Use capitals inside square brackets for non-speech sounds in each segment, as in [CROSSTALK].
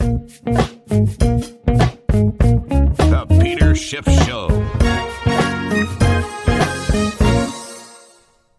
The Peter Schiff Show.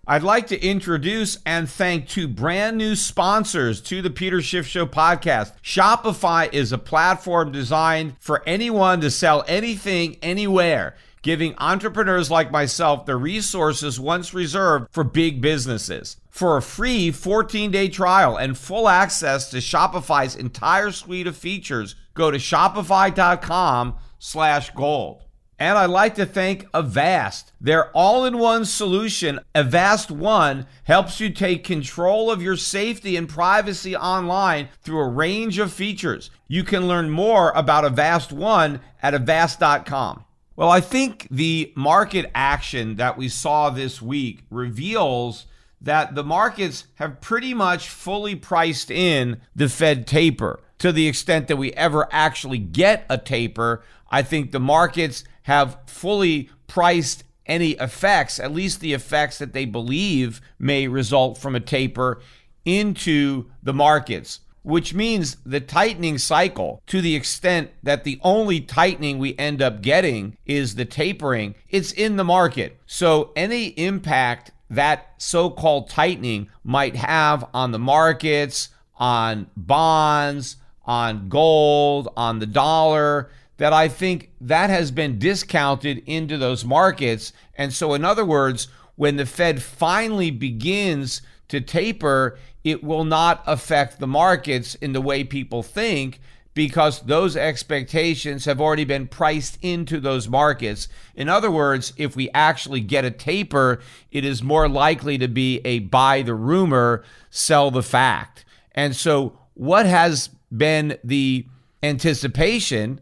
I'd like to introduce and thank two brand new sponsors to the Peter Schiff Show podcast. Shopify is a platform designed for anyone to sell anything, anywhere, giving entrepreneurs like myself the resources once reserved for big businesses. For a free 14 day trial and full access to Shopify's entire suite of features, go to shopify.com slash gold. And I'd like to thank Avast. Their all in one solution, Avast One, helps you take control of your safety and privacy online through a range of features. You can learn more about Avast One at avast.com. Well, I think the market action that we saw this week reveals that the markets have pretty much fully priced in the Fed taper to the extent that we ever actually get a taper. I think the markets have fully priced any effects, at least the effects that they believe may result from a taper, into the markets, which means the tightening cycle, to the extent that the only tightening we end up getting is the tapering, it's in the market. So any impact that so called tightening might have on the markets, on bonds, on gold, on the dollar, that I think that has been discounted into those markets. And so, in other words, when the Fed finally begins to taper, it will not affect the markets in the way people think because those expectations have already been priced into those markets. In other words, if we actually get a taper, it is more likely to be a buy the rumor, sell the fact. And so, what has been the anticipation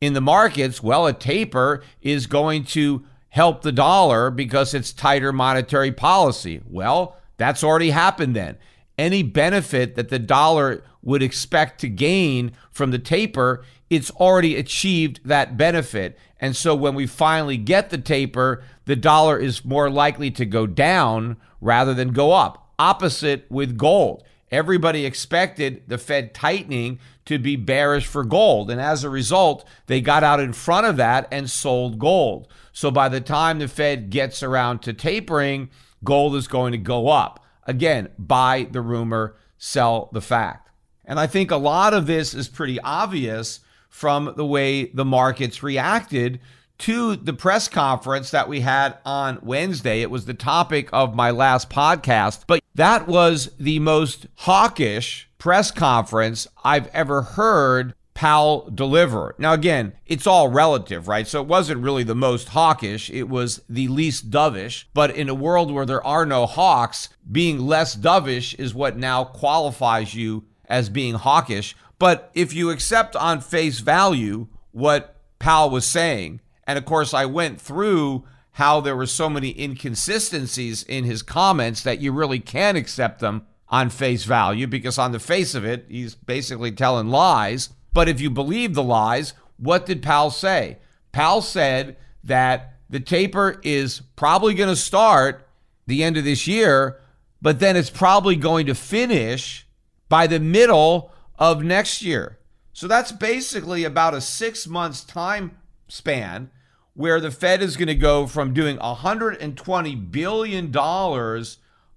in the markets? Well, a taper is going to help the dollar because it's tighter monetary policy. Well, that's already happened then. Any benefit that the dollar would expect to gain from the taper, it's already achieved that benefit. And so when we finally get the taper, the dollar is more likely to go down rather than go up. Opposite with gold. Everybody expected the Fed tightening to be bearish for gold. And as a result, they got out in front of that and sold gold. So by the time the Fed gets around to tapering, gold is going to go up. Again, buy the rumor, sell the fact. And I think a lot of this is pretty obvious from the way the markets reacted to the press conference that we had on Wednesday. It was the topic of my last podcast, but that was the most hawkish press conference I've ever heard Powell deliver. Now, again, it's all relative, right? So it wasn't really the most hawkish, it was the least dovish. But in a world where there are no hawks, being less dovish is what now qualifies you as being hawkish. But if you accept on face value what Powell was saying, and of course, I went through how there were so many inconsistencies in his comments that you really can't accept them on face value because, on the face of it, he's basically telling lies. But if you believe the lies, what did Powell say? Powell said that the taper is probably going to start the end of this year, but then it's probably going to finish by the middle of next year. So that's basically about a six months time span where the Fed is going to go from doing $120 billion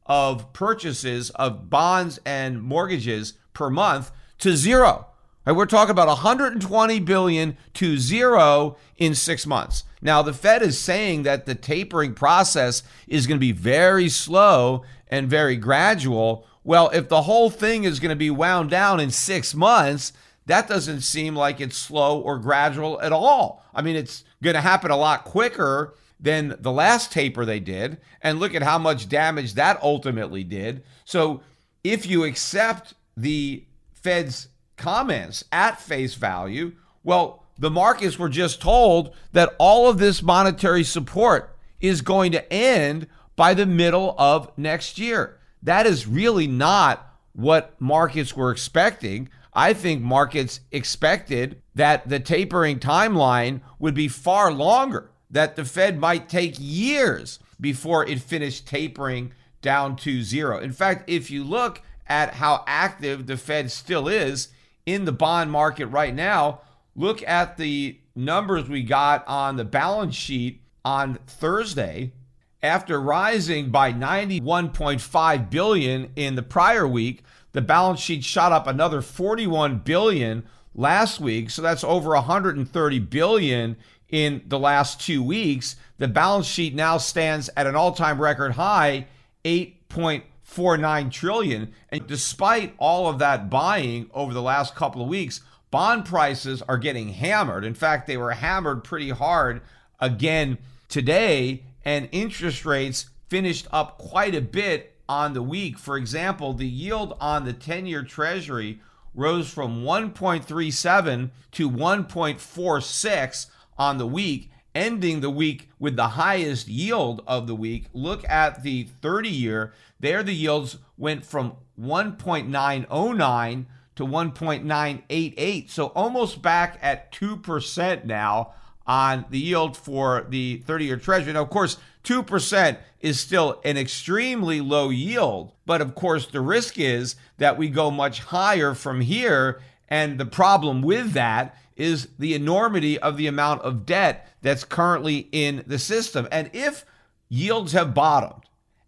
of purchases of bonds and mortgages per month to zero. Right, we're talking about 120 billion to zero in six months. Now, the Fed is saying that the tapering process is going to be very slow and very gradual. Well, if the whole thing is going to be wound down in six months, that doesn't seem like it's slow or gradual at all. I mean, it's going to happen a lot quicker than the last taper they did. And look at how much damage that ultimately did. So if you accept the Fed's comments at face value, well, the markets were just told that all of this monetary support is going to end by the middle of next year. That is really not what markets were expecting. I think markets expected that the tapering timeline would be far longer, that the Fed might take years before it finished tapering down to zero. In fact, if you look at how active the Fed still is, in the bond market right now. Look at the numbers we got on the balance sheet on Thursday after rising by 91.5 billion in the prior week. The balance sheet shot up another 41 billion last week, so that's over 130 billion in the last 2 weeks. The balance sheet now stands at an all-time record high 8.49 trillion, and despite all of that buying over the last couple of weeks, bond prices are getting hammered. In fact, they were hammered pretty hard again today, and interest rates finished up quite a bit on the week. For example, the yield on the 10 year Treasury rose from 1.37 to 1.46 on the week, ending the week with the highest yield of the week. Look at the 30 year. There, the yields went from 1.909 to 1.988. So almost back at 2% now on the yield for the 30 year treasury. Now, of course, 2% is still an extremely low yield. But of course, the risk is that we go much higher from here. And the problem with that is the enormity of the amount of debt that's currently in the system. And if yields have bottomed,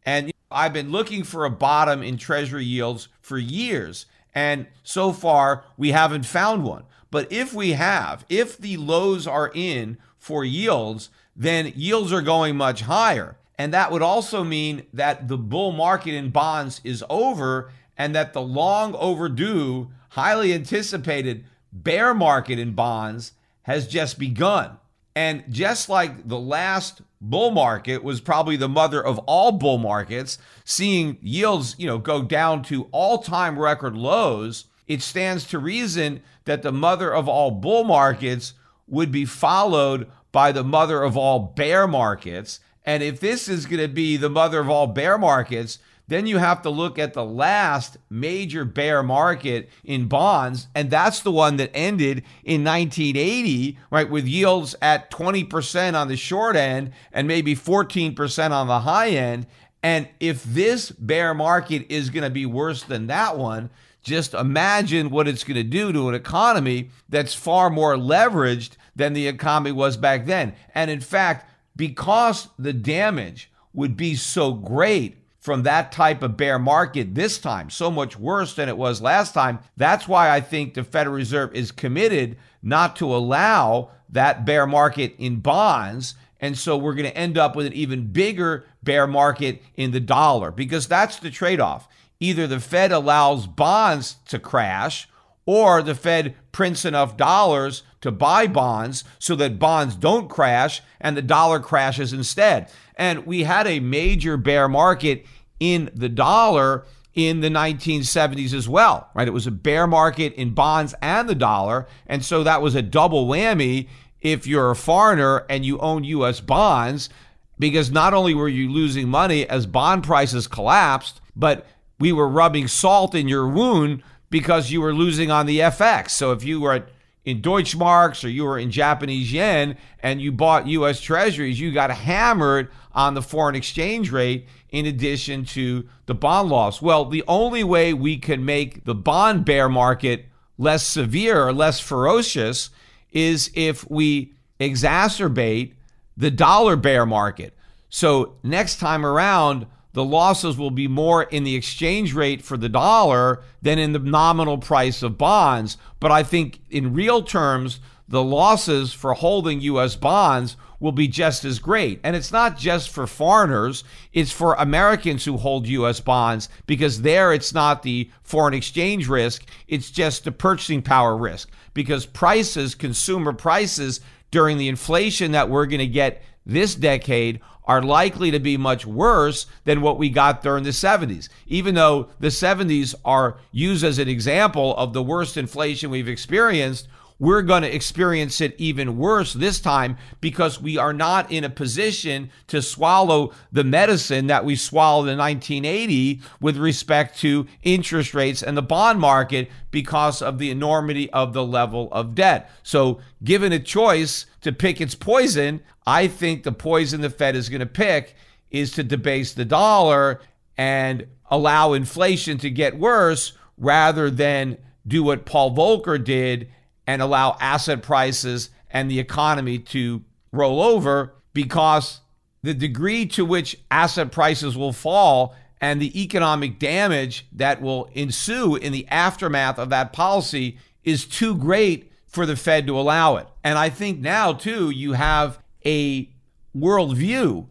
and I've been looking for a bottom in treasury yields for years, and so far, we haven't found one. But if we have, if the lows are in for yields, then yields are going much higher. And that would also mean that the bull market in bonds is over and that the long overdue, highly anticipated bear market in bonds has just begun. And just like the last bull market was probably the mother of all bull markets, seeing yields, you know, go down to all-time record lows, it stands to reason that the mother of all bull markets would be followed by the mother of all bear markets. And if this is going to be the mother of all bear markets, then you have to look at the last major bear market in bonds, and that's the one that ended in 1980, right, with yields at 20% on the short end and maybe 14% on the high end. And if this bear market is going to be worse than that one, just imagine what it's going to do to an economy that's far more leveraged than the economy was back then. And in fact, because the damage would be so great from that type of bear market this time, so much worse than it was last time. That's why I think the Federal Reserve is committed not to allow that bear market in bonds. And so we're going to end up with an even bigger bear market in the dollar because that's the trade off. Either the Fed allows bonds to crash or the Fed prints enough dollars to buy bonds so that bonds don't crash and the dollar crashes instead. And we had a major bear market in the dollar in the 1970s as well, right? It was a bear market in bonds and the dollar. And so that was a double whammy if you're a foreigner and you own US bonds, because not only were you losing money as bond prices collapsed, but we were rubbing salt in your wound because you were losing on the FX. So if you were in Deutschmarks or you were in Japanese yen and you bought US treasuries, you got hammered on the foreign exchange rate in addition to the bond loss. Well, the only way we can make the bond bear market less severe or less ferocious is if we exacerbate the dollar bear market. So next time around, the losses will be more in the exchange rate for the dollar than in the nominal price of bonds. But I think in real terms, the losses for holding U.S. bonds will be just as great. And it's not just for foreigners, it's for Americans who hold U.S. bonds because there it's not the foreign exchange risk, it's just the purchasing power risk. Because prices, consumer prices, during the inflation that we're going to get this decade are likely to be much worse than what we got during the 70s. Even though the 70s are used as an example of the worst inflation we've experienced, we're going to experience it even worse this time because we are not in a position to swallow the medicine that we swallowed in 1980 with respect to interest rates and the bond market because of the enormity of the level of debt. So, given a choice to pick its poison, I think the poison the Fed is going to pick is to debase the dollar and allow inflation to get worse rather than do what Paul Volcker did and allow asset prices and the economy to roll over because the degree to which asset prices will fall and the economic damage that will ensue in the aftermath of that policy is too great for the Fed to allow it. And I think now, too, you have a worldview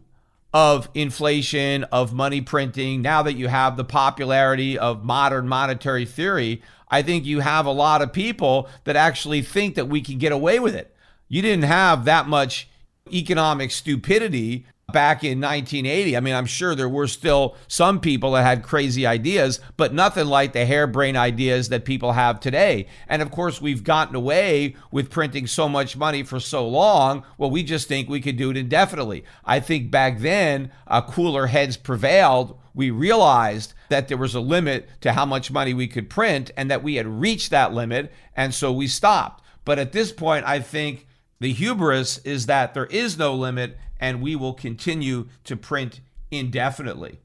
of inflation, of money printing. Now that you have the popularity of modern monetary theory, I think you have a lot of people that actually think that we can get away with it. You didn't have that much economic stupidity back in 1980. I mean, I'm sure there were still some people that had crazy ideas, but nothing like the harebrained ideas that people have today. And of course, we've gotten away with printing so much money for so long. Well, we just think we could do it indefinitely. I think back then, uh, cooler heads prevailed. We realized that there was a limit to how much money we could print and that we had reached that limit. And so we stopped. But at this point, I think the hubris is that there is no limit and we will continue to print indefinitely.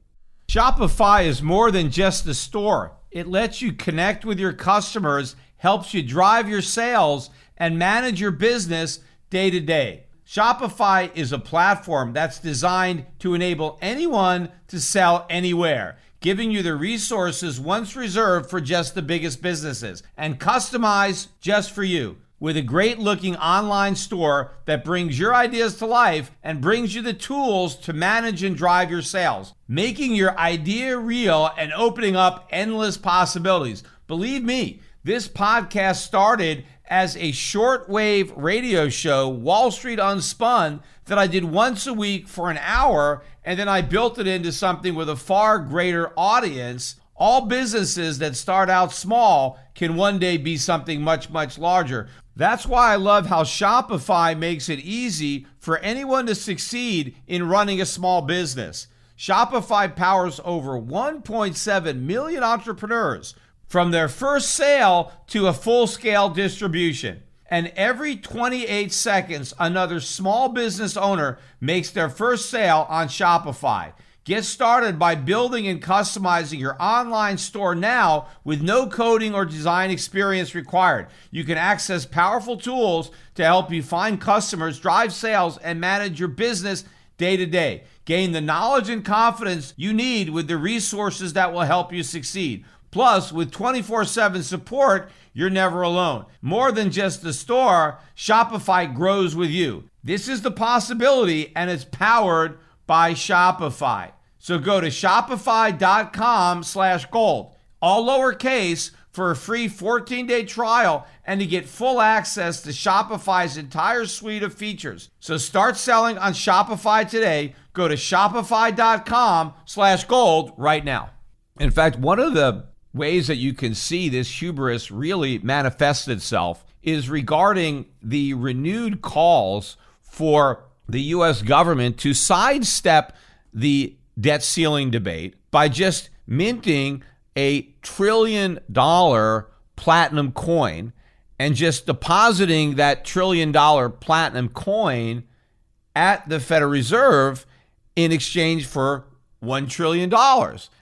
Shopify is more than just a store. It lets you connect with your customers, helps you drive your sales, and manage your business day to day. Shopify is a platform that's designed to enable anyone to sell anywhere, giving you the resources once reserved for just the biggest businesses and customized just for you with a great looking online store that brings your ideas to life and brings you the tools to manage and drive your sales, making your idea real and opening up endless possibilities. Believe me, this podcast started as a shortwave radio show, Wall Street Unspun, that I did once a week for an hour, and then I built it into something with a far greater audience all businesses that start out small can one day be something much, much larger. That's why I love how Shopify makes it easy for anyone to succeed in running a small business. Shopify powers over 1.7 million entrepreneurs from their first sale to a full scale distribution. And every 28 seconds, another small business owner makes their first sale on Shopify. Get started by building and customizing your online store now with no coding or design experience required. You can access powerful tools to help you find customers, drive sales, and manage your business day to day. Gain the knowledge and confidence you need with the resources that will help you succeed. Plus, with 24 7 support, you're never alone. More than just the store, Shopify grows with you. This is the possibility, and it's powered by Shopify. So go to shopify.com slash gold, all lowercase, for a free 14 day trial and to get full access to Shopify's entire suite of features. So start selling on Shopify today. Go to shopify.com slash gold right now. In fact, one of the ways that you can see this hubris really manifest itself is regarding the renewed calls for the U.S. government to sidestep the debt ceiling debate by just minting a trillion dollar platinum coin and just depositing that trillion dollar platinum coin at the Federal Reserve in exchange for $1 trillion.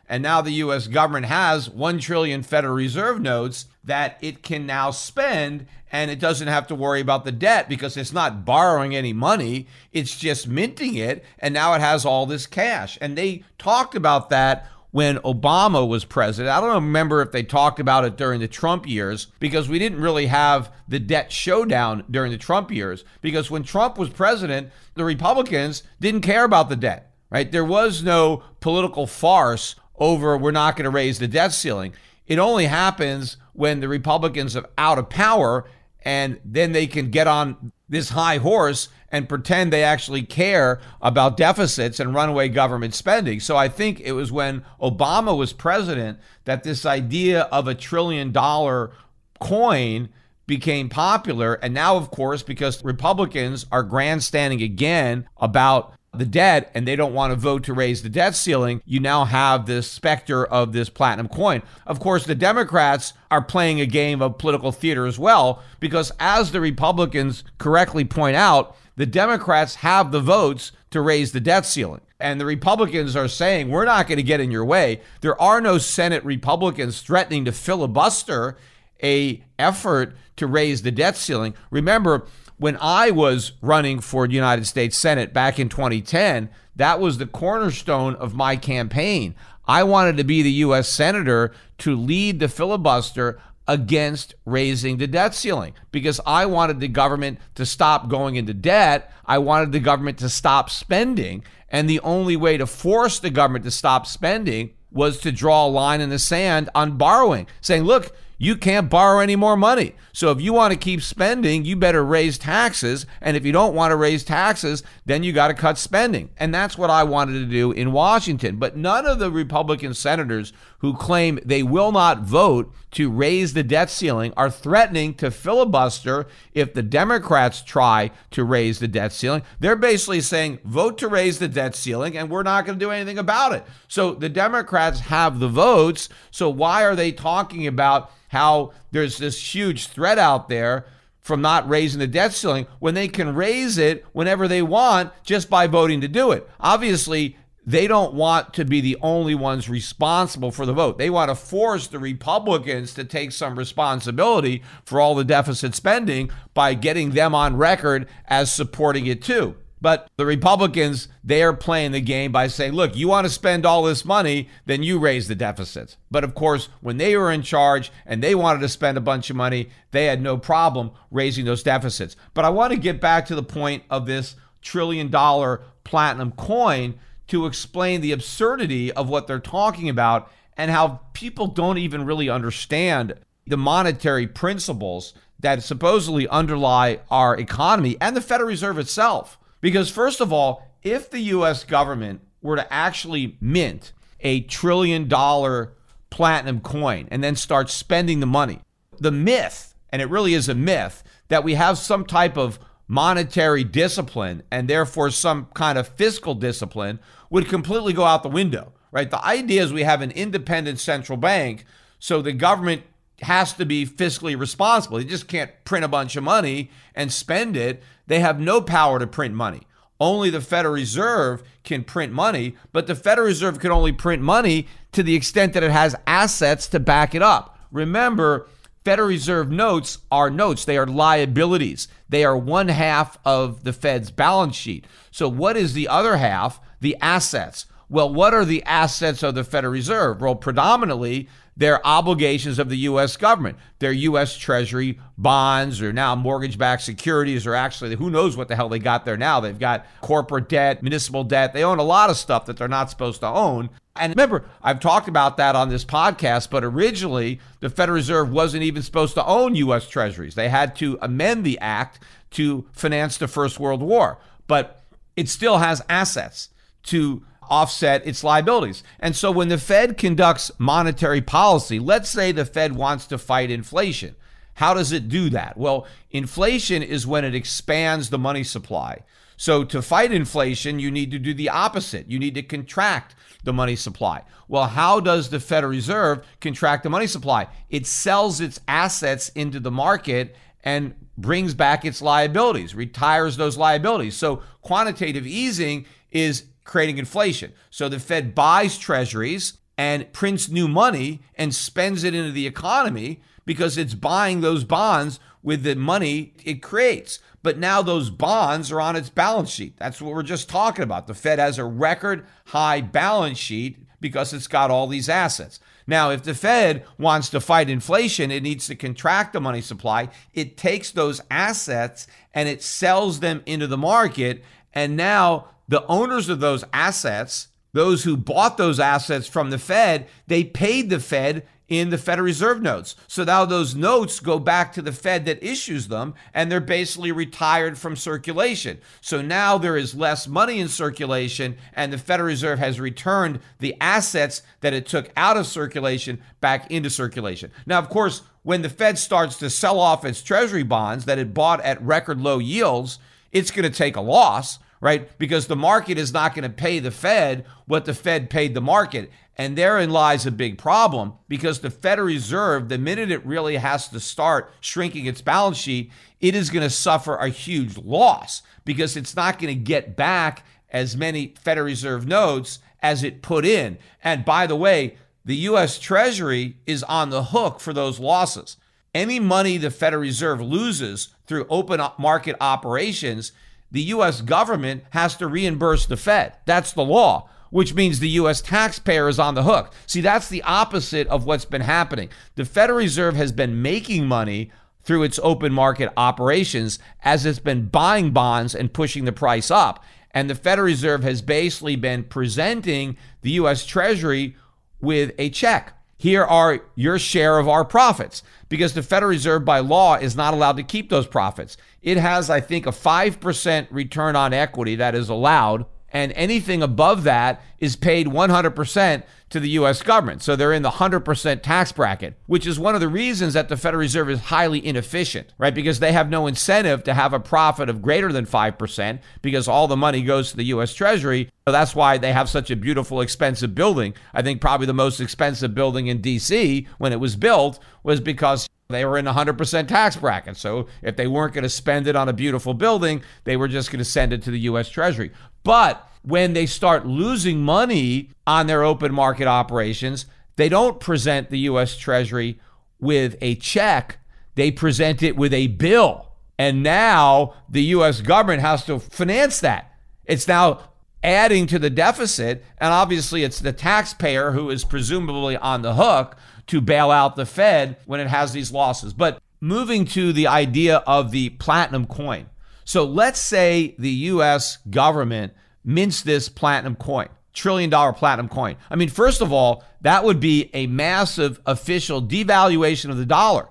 And now the US government has 1 trillion Federal Reserve notes that it can now spend and it doesn't have to worry about the debt because it's not borrowing any money. It's just minting it. And now it has all this cash. And they talked about that when Obama was president. I don't remember if they talked about it during the Trump years because we didn't really have the debt showdown during the Trump years. Because when Trump was president, the Republicans didn't care about the debt, right? There was no political farce over we're not going to raise the debt ceiling. It only happens when the Republicans are out of power and then they can get on this high horse and pretend they actually care about deficits and runaway government spending. So I think it was when Obama was president that this idea of a trillion dollar coin became popular. And now, of course, because Republicans are grandstanding again about the debt and they don't want to vote to raise the debt ceiling, you now have this specter of this platinum coin. Of course, the Democrats are playing a game of political theater as well, because as the Republicans correctly point out, the Democrats have the votes to raise the debt ceiling. And the Republicans are saying, we're not going to get in your way. There are no Senate Republicans threatening to filibuster a effort to raise the debt ceiling. Remember, when I was running for United States Senate back in 2010, that was the cornerstone of my campaign. I wanted to be the U.S. Senator to lead the filibuster against raising the debt ceiling because I wanted the government to stop going into debt. I wanted the government to stop spending. And the only way to force the government to stop spending was to draw a line in the sand on borrowing, saying, look, you can't borrow any more money. So if you want to keep spending, you better raise taxes. And if you don't want to raise taxes, then you got to cut spending. And that's what I wanted to do in Washington. But none of the Republican senators who claim they will not vote to raise the debt ceiling are threatening to filibuster if the Democrats try to raise the debt ceiling. They're basically saying, vote to raise the debt ceiling, and we're not going to do anything about it. So the Democrats have the votes. So why are they talking about? how there's this huge threat out there from not raising the debt ceiling when they can raise it whenever they want just by voting to do it. Obviously, they don't want to be the only ones responsible for the vote. They want to force the Republicans to take some responsibility for all the deficit spending by getting them on record as supporting it too. But the Republicans, they are playing the game by saying, look, you want to spend all this money, then you raise the deficits. But of course, when they were in charge and they wanted to spend a bunch of money, they had no problem raising those deficits. But I want to get back to the point of this trillion dollar platinum coin to explain the absurdity of what they're talking about and how people don't even really understand the monetary principles that supposedly underlie our economy and the Federal Reserve itself. Because, first of all, if the US government were to actually mint a trillion dollar platinum coin and then start spending the money, the myth, and it really is a myth, that we have some type of monetary discipline and therefore some kind of fiscal discipline would completely go out the window, right? The idea is we have an independent central bank, so the government has to be fiscally responsible. They just can't print a bunch of money and spend it. They have no power to print money. Only the Federal Reserve can print money, but the Federal Reserve can only print money to the extent that it has assets to back it up. Remember, Federal Reserve notes are notes, they are liabilities. They are one half of the Fed's balance sheet. So, what is the other half? The assets. Well, what are the assets of the Federal Reserve? Well, predominantly, their obligations of the U.S. government, their U.S. Treasury bonds, or now mortgage backed securities, or actually, who knows what the hell they got there now. They've got corporate debt, municipal debt. They own a lot of stuff that they're not supposed to own. And remember, I've talked about that on this podcast, but originally the Federal Reserve wasn't even supposed to own U.S. Treasuries. They had to amend the act to finance the First World War, but it still has assets to offset its liabilities. And so when the Fed conducts monetary policy, let's say the Fed wants to fight inflation. How does it do that? Well, inflation is when it expands the money supply. So to fight inflation, you need to do the opposite. You need to contract the money supply. Well, how does the Federal Reserve contract the money supply? It sells its assets into the market and brings back its liabilities, retires those liabilities. So quantitative easing is creating inflation. So the Fed buys treasuries and prints new money and spends it into the economy because it's buying those bonds with the money it creates. But now those bonds are on its balance sheet. That's what we're just talking about. The Fed has a record high balance sheet because it's got all these assets. Now, if the Fed wants to fight inflation, it needs to contract the money supply. It takes those assets and it sells them into the market. And now the owners of those assets, those who bought those assets from the Fed, they paid the Fed in the Federal Reserve notes. So now those notes go back to the Fed that issues them, and they're basically retired from circulation. So now there is less money in circulation, and the Federal Reserve has returned the assets that it took out of circulation back into circulation. Now, of course, when the Fed starts to sell off its treasury bonds that it bought at record low yields, it's going to take a loss right? Because the market is not going to pay the Fed what the Fed paid the market. And therein lies a big problem because the Federal Reserve, the minute it really has to start shrinking its balance sheet, it is going to suffer a huge loss because it's not going to get back as many Federal Reserve notes as it put in. And by the way, the US Treasury is on the hook for those losses. any money the Federal Reserve loses through open market operations, the US government has to reimburse the Fed. That's the law, which means the US taxpayer is on the hook. See, that's the opposite of what's been happening. The Federal Reserve has been making money through its open market operations as it's been buying bonds and pushing the price up. And the Federal Reserve has basically been presenting the US Treasury with a check. Here are your share of our profits because the Federal Reserve by law is not allowed to keep those profits. It has, I think, a 5% return on equity that is allowed and anything above that is paid 100% to the US government. So they're in the 100% tax bracket, which is one of the reasons that the Federal Reserve is highly inefficient, right? Because they have no incentive to have a profit of greater than 5% because all the money goes to the US Treasury. So that's why they have such a beautiful, expensive building. I think probably the most expensive building in DC when it was built was because they were in a 100% tax bracket. So if they weren't going to spend it on a beautiful building, they were just going to send it to the US Treasury. But when they start losing money on their open market operations, they don't present the US Treasury with a check, they present it with a bill. And now the US government has to finance that. It's now adding to the deficit. And obviously, it's the taxpayer who is presumably on the hook to bail out the Fed when it has these losses. But moving to the idea of the platinum coin. So let's say the US government mints this platinum coin, trillion dollar platinum coin. I mean, first of all, that would be a massive official devaluation of the dollar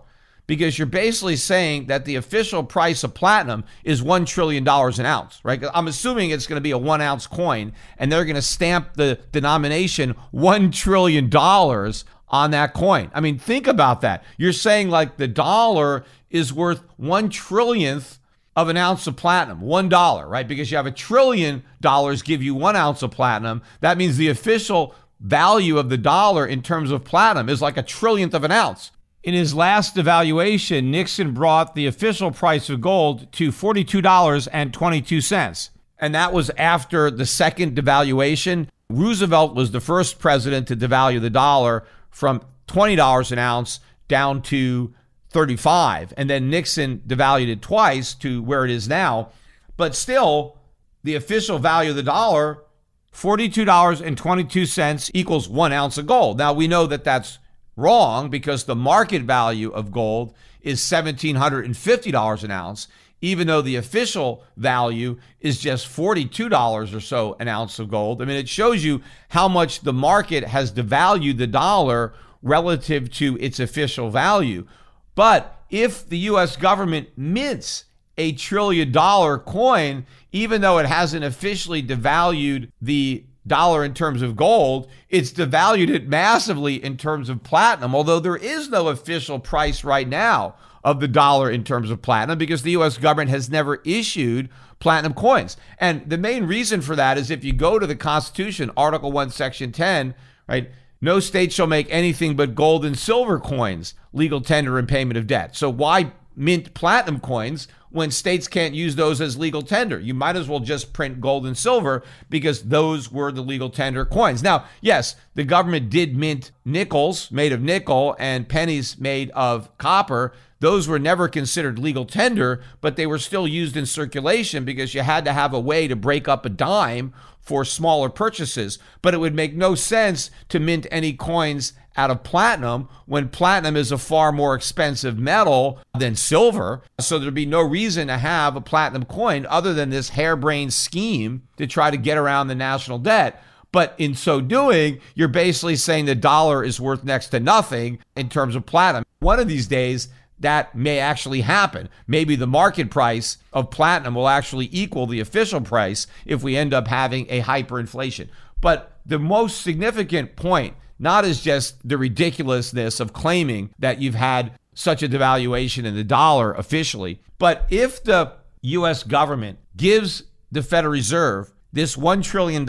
because you're basically saying that the official price of platinum is $1 trillion an ounce, right? I'm assuming it's going to be a one ounce coin and they're going to stamp the denomination $1 trillion on that coin. I mean, think about that. You're saying like the dollar is worth one trillionth of an ounce of platinum, one dollar, right? Because you have a trillion dollars give you one ounce of platinum. That means the official value of the dollar in terms of platinum is like a trillionth of an ounce. In his last devaluation, Nixon brought the official price of gold to $42.22. And that was after the second devaluation. Roosevelt was the first president to devalue the dollar from $20 an ounce down to 35 and then Nixon devalued it twice to where it is now. But still the official value of the dollar $42.22 equals 1 ounce of gold. Now we know that that's wrong because the market value of gold is $1750 an ounce even though the official value is just $42 or so an ounce of gold. I mean it shows you how much the market has devalued the dollar relative to its official value. But if the US government mints a trillion dollar coin, even though it hasn't officially devalued the dollar in terms of gold, it's devalued it massively in terms of platinum, although there is no official price right now of the dollar in terms of platinum because the US government has never issued platinum coins. And the main reason for that is if you go to the Constitution, Article 1, Section 10, right? No state shall make anything but gold and silver coins legal tender and payment of debt. So why mint platinum coins when states can't use those as legal tender? You might as well just print gold and silver because those were the legal tender coins. Now, yes, the government did mint nickels made of nickel and pennies made of copper. Those were never considered legal tender, but they were still used in circulation because you had to have a way to break up a dime for smaller purchases. But it would make no sense to mint any coins out of platinum when platinum is a far more expensive metal than silver. So there'd be no reason to have a platinum coin other than this harebrained scheme to try to get around the national debt. But in so doing, you're basically saying the dollar is worth next to nothing in terms of platinum. One of these days, that may actually happen. Maybe the market price of platinum will actually equal the official price if we end up having a hyperinflation. But the most significant point not as just the ridiculousness of claiming that you've had such a devaluation in the dollar officially, but if the US government gives the Federal Reserve this $1 trillion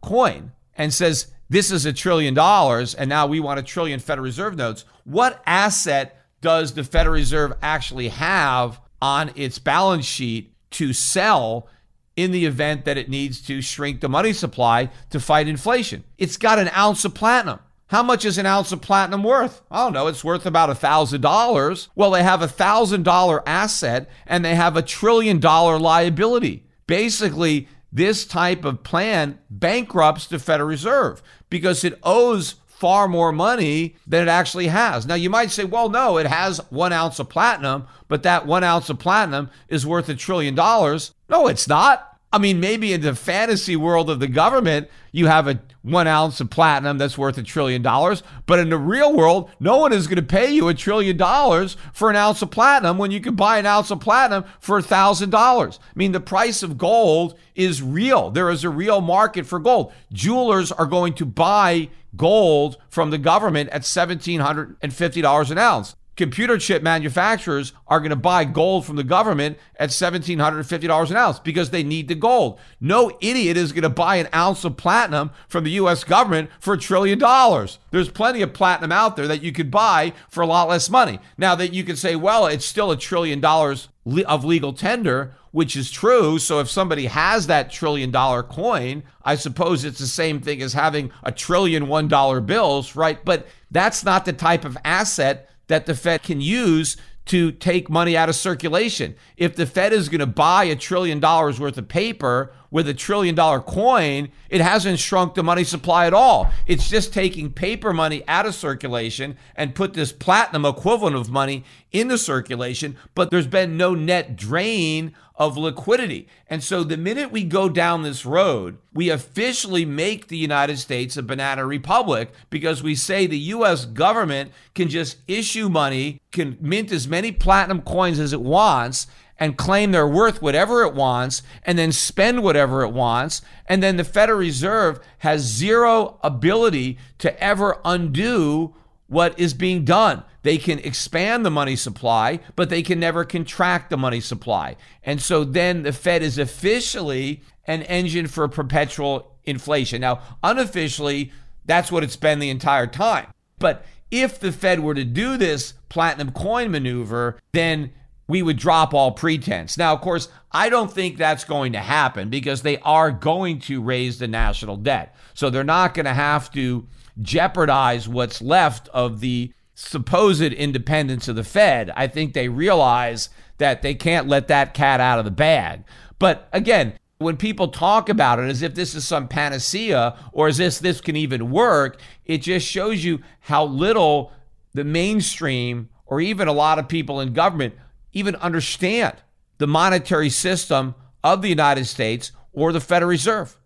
coin and says, this is a trillion dollars, and now we want a trillion Federal Reserve notes, what asset does the Federal Reserve actually have on its balance sheet to sell in the event that it needs to shrink the money supply to fight inflation. It's got an ounce of platinum. How much is an ounce of platinum worth? I don't know. It's worth about a $1,000. Well, they have a $1,000 asset and they have a trillion dollar liability. Basically, this type of plan bankrupts the Federal Reserve because it owes far more money than it actually has. Now, you might say, well, no, it has one ounce of platinum, but that one ounce of platinum is worth a trillion dollars. No, it's not. I mean, maybe in the fantasy world of the government, you have a one ounce of platinum that's worth a trillion dollars. But in the real world, no one is going to pay you a trillion dollars for an ounce of platinum when you can buy an ounce of platinum for a thousand dollars. I mean, the price of gold is real. There is a real market for gold. Jewelers are going to buy gold from the government at $1,750 an ounce computer chip manufacturers are going to buy gold from the government at $1,750 an ounce because they need the gold. No idiot is going to buy an ounce of platinum from the U.S. government for a trillion dollars. There's plenty of platinum out there that you could buy for a lot less money. Now, that you could say, well, it's still a trillion dollars of legal tender, which is true. So if somebody has that trillion dollar coin, I suppose it's the same thing as having a trillion one dollar bills, right? But that's not the type of asset that the Fed can use to take money out of circulation. If the Fed is going to buy a trillion dollars worth of paper with a trillion dollar coin, it hasn't shrunk the money supply at all. It's just taking paper money out of circulation and put this platinum equivalent of money into circulation, but there's been no net drain of liquidity. And so the minute we go down this road, we officially make the United States a banana republic because we say the US government can just issue money, can mint as many platinum coins as it wants and claim they're worth whatever it wants and then spend whatever it wants. And then the Federal Reserve has zero ability to ever undo what is being done. They can expand the money supply, but they can never contract the money supply. And so then the Fed is officially an engine for perpetual inflation. Now, unofficially, that's what it's been the entire time. But if the Fed were to do this platinum coin maneuver, then we would drop all pretense. Now, of course, I don't think that's going to happen because they are going to raise the national debt. So they're not going to have to jeopardize what's left of the supposed independence of the Fed. I think they realize that they can't let that cat out of the bag. But again, when people talk about it as if this is some panacea or as if this can even work, it just shows you how little the mainstream or even a lot of people in government even understand the monetary system of the United States or the Federal Reserve.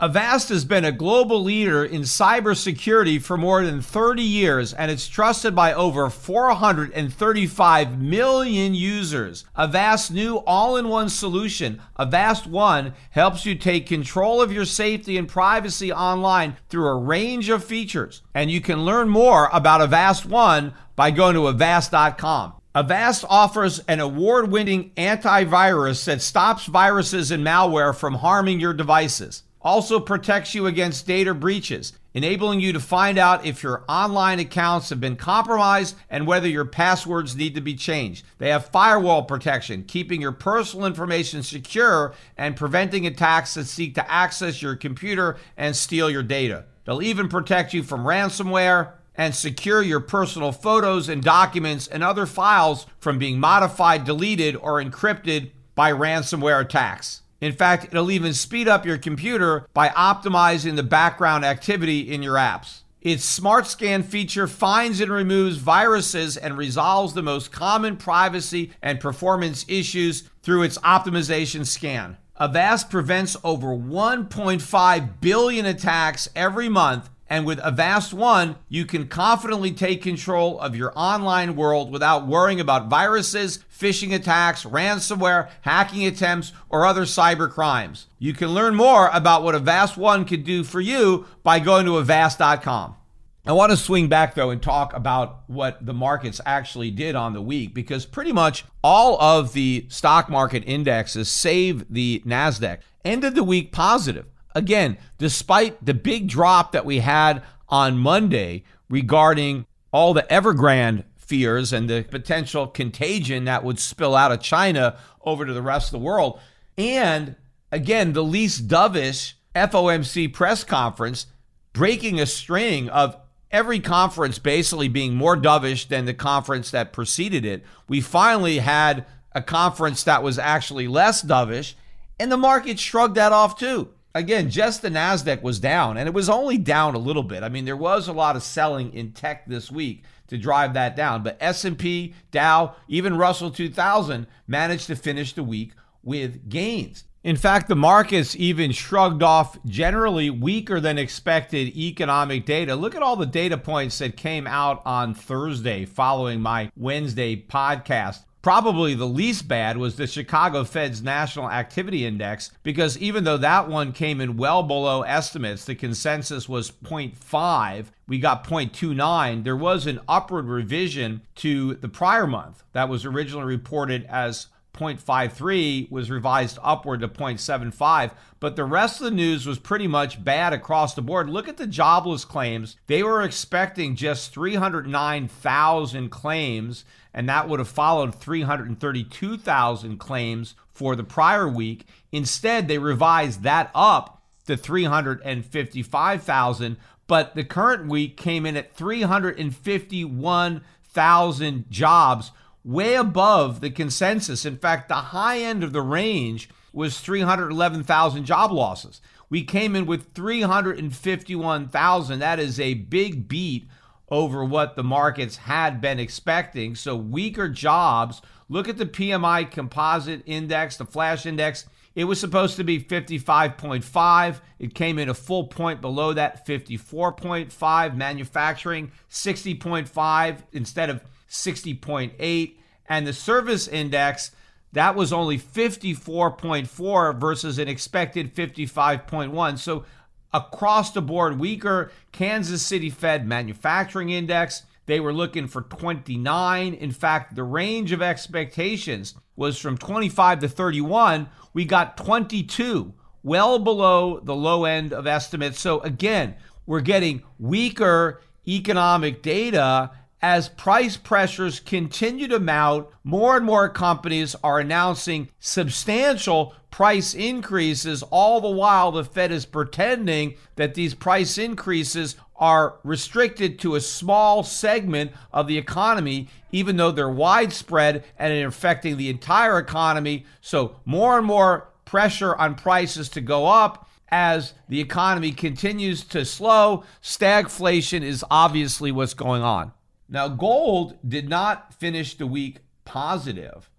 Avast has been a global leader in cybersecurity for more than 30 years and it's trusted by over 435 million users. Avast's new all in one solution, Avast One, helps you take control of your safety and privacy online through a range of features. And you can learn more about Avast One by going to avast.com. Avast offers an award winning antivirus that stops viruses and malware from harming your devices also protects you against data breaches, enabling you to find out if your online accounts have been compromised and whether your passwords need to be changed. They have firewall protection, keeping your personal information secure and preventing attacks that seek to access your computer and steal your data. They'll even protect you from ransomware and secure your personal photos and documents and other files from being modified, deleted, or encrypted by ransomware attacks. In fact, it'll even speed up your computer by optimizing the background activity in your apps. Its Smart Scan feature finds and removes viruses and resolves the most common privacy and performance issues through its optimization scan. Avast prevents over 1.5 billion attacks every month and with Avast One, you can confidently take control of your online world without worrying about viruses, phishing attacks, ransomware, hacking attempts, or other cyber crimes. You can learn more about what Avast One can do for you by going to avast.com. I want to swing back though and talk about what the markets actually did on the week because pretty much all of the stock market indexes, save the NASDAQ, ended the week positive again, despite the big drop that we had on Monday regarding all the Evergrande fears and the potential contagion that would spill out of China over to the rest of the world, and again, the least dovish FOMC press conference breaking a string of every conference basically being more dovish than the conference that preceded it, we finally had a conference that was actually less dovish, and the market shrugged that off too. Again, just the Nasdaq was down, and it was only down a little bit. I mean, there was a lot of selling in tech this week to drive that down, but S&P, Dow, even Russell 2000 managed to finish the week with gains. In fact, the markets even shrugged off generally weaker than expected economic data. Look at all the data points that came out on Thursday following my Wednesday podcast. Probably the least bad was the Chicago Fed's National Activity Index because even though that one came in well below estimates, the consensus was 0.5, we got 0.29. There was an upward revision to the prior month that was originally reported as 0.53 was revised upward to 0.75, but the rest of the news was pretty much bad across the board. Look at the jobless claims. They were expecting just 309,000 claims, and that would have followed 332,000 claims for the prior week. Instead, they revised that up to 355,000, but the current week came in at 351,000 jobs way above the consensus. In fact, the high end of the range was 311,000 job losses. We came in with 351,000. That is a big beat over what the markets had been expecting. So, weaker jobs. Look at the PMI composite index, the flash index. It was supposed to be 55.5. It came in a full point below that, 54.5. Manufacturing, 60.5 instead of 60.8. And the service index, that was only 54.4 versus an expected 55.1. So across the board, weaker Kansas City Fed manufacturing index. They were looking for 29. In fact, the range of expectations was from 25 to 31. We got 22, well below the low end of estimates. So again, we're getting weaker economic data as price pressures continue to mount, more and more companies are announcing substantial price increases, all the while the Fed is pretending that these price increases are restricted to a small segment of the economy, even though they're widespread and affecting the entire economy. So, more and more pressure on prices to go up as the economy continues to slow. Stagflation is obviously what's going on. Now, gold did not finish the week positive,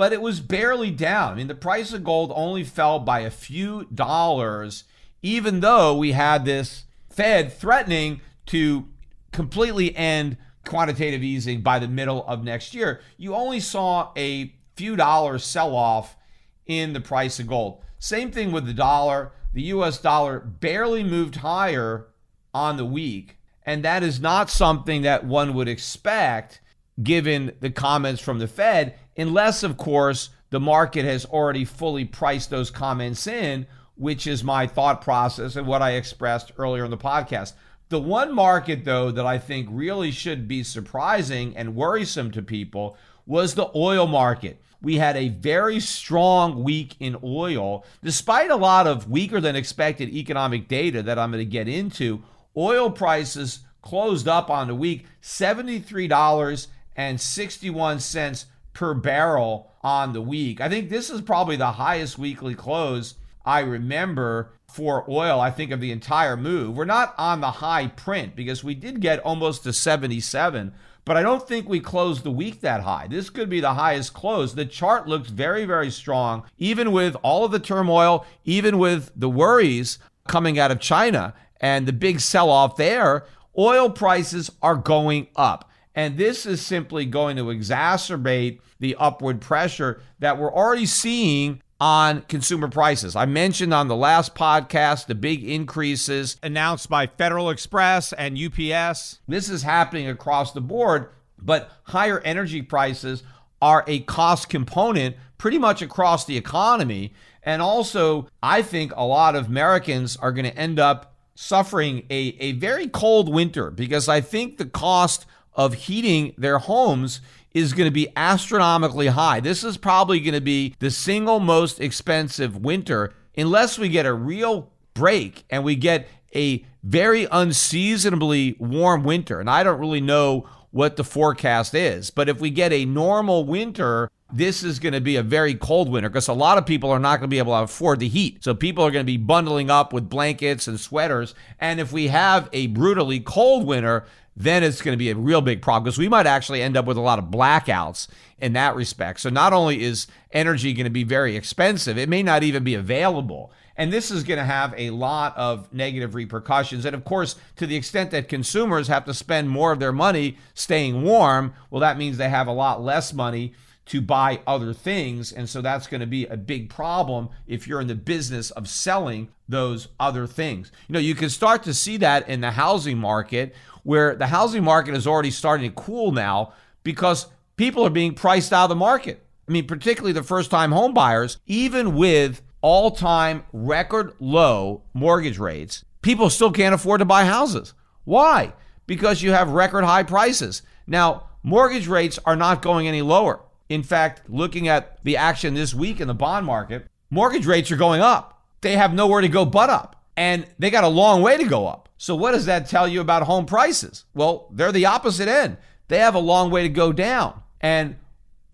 but it was barely down. I mean, the price of gold only fell by a few dollars, even though we had this Fed threatening to completely end quantitative easing by the middle of next year. You only saw a few dollars sell off in the price of gold. Same thing with the dollar. The US dollar barely moved higher on the week and that is not something that one would expect given the comments from the Fed, unless, of course, the market has already fully priced those comments in, which is my thought process and what I expressed earlier in the podcast. The one market, though, that I think really should be surprising and worrisome to people was the oil market. We had a very strong week in oil, despite a lot of weaker than expected economic data that I'm going to get into. Oil prices closed up on the week $73.61 per barrel on the week. I think this is probably the highest weekly close I remember for oil, I think, of the entire move. We're not on the high print because we did get almost to 77, but I don't think we closed the week that high. This could be the highest close. The chart looks very, very strong, even with all of the turmoil, even with the worries coming out of China and the big sell off there, oil prices are going up. And this is simply going to exacerbate the upward pressure that we're already seeing on consumer prices. I mentioned on the last podcast the big increases announced by Federal Express and UPS. This is happening across the board, but higher energy prices are a cost component pretty much across the economy. And also, I think a lot of Americans are going to end up suffering a, a very cold winter because I think the cost of heating their homes is going to be astronomically high. This is probably going to be the single most expensive winter unless we get a real break and we get a very unseasonably warm winter. And I don't really know what the forecast is, but if we get a normal winter, this is going to be a very cold winter because a lot of people are not going to be able to afford the heat. So people are going to be bundling up with blankets and sweaters. And if we have a brutally cold winter, then it's going to be a real big problem because we might actually end up with a lot of blackouts in that respect. So not only is energy going to be very expensive, it may not even be available. And this is going to have a lot of negative repercussions. And of course, to the extent that consumers have to spend more of their money staying warm, well, that means they have a lot less money to buy other things. And so that's going to be a big problem if you're in the business of selling those other things. You know, you can start to see that in the housing market where the housing market is already starting to cool now because people are being priced out of the market. I mean, particularly the first time home buyers, even with all time record low mortgage rates, people still can't afford to buy houses. Why? Because you have record high prices. Now, mortgage rates are not going any lower. In fact, looking at the action this week in the bond market, mortgage rates are going up. They have nowhere to go but up. And they got a long way to go up. So, what does that tell you about home prices? Well, they're the opposite end. They have a long way to go down. And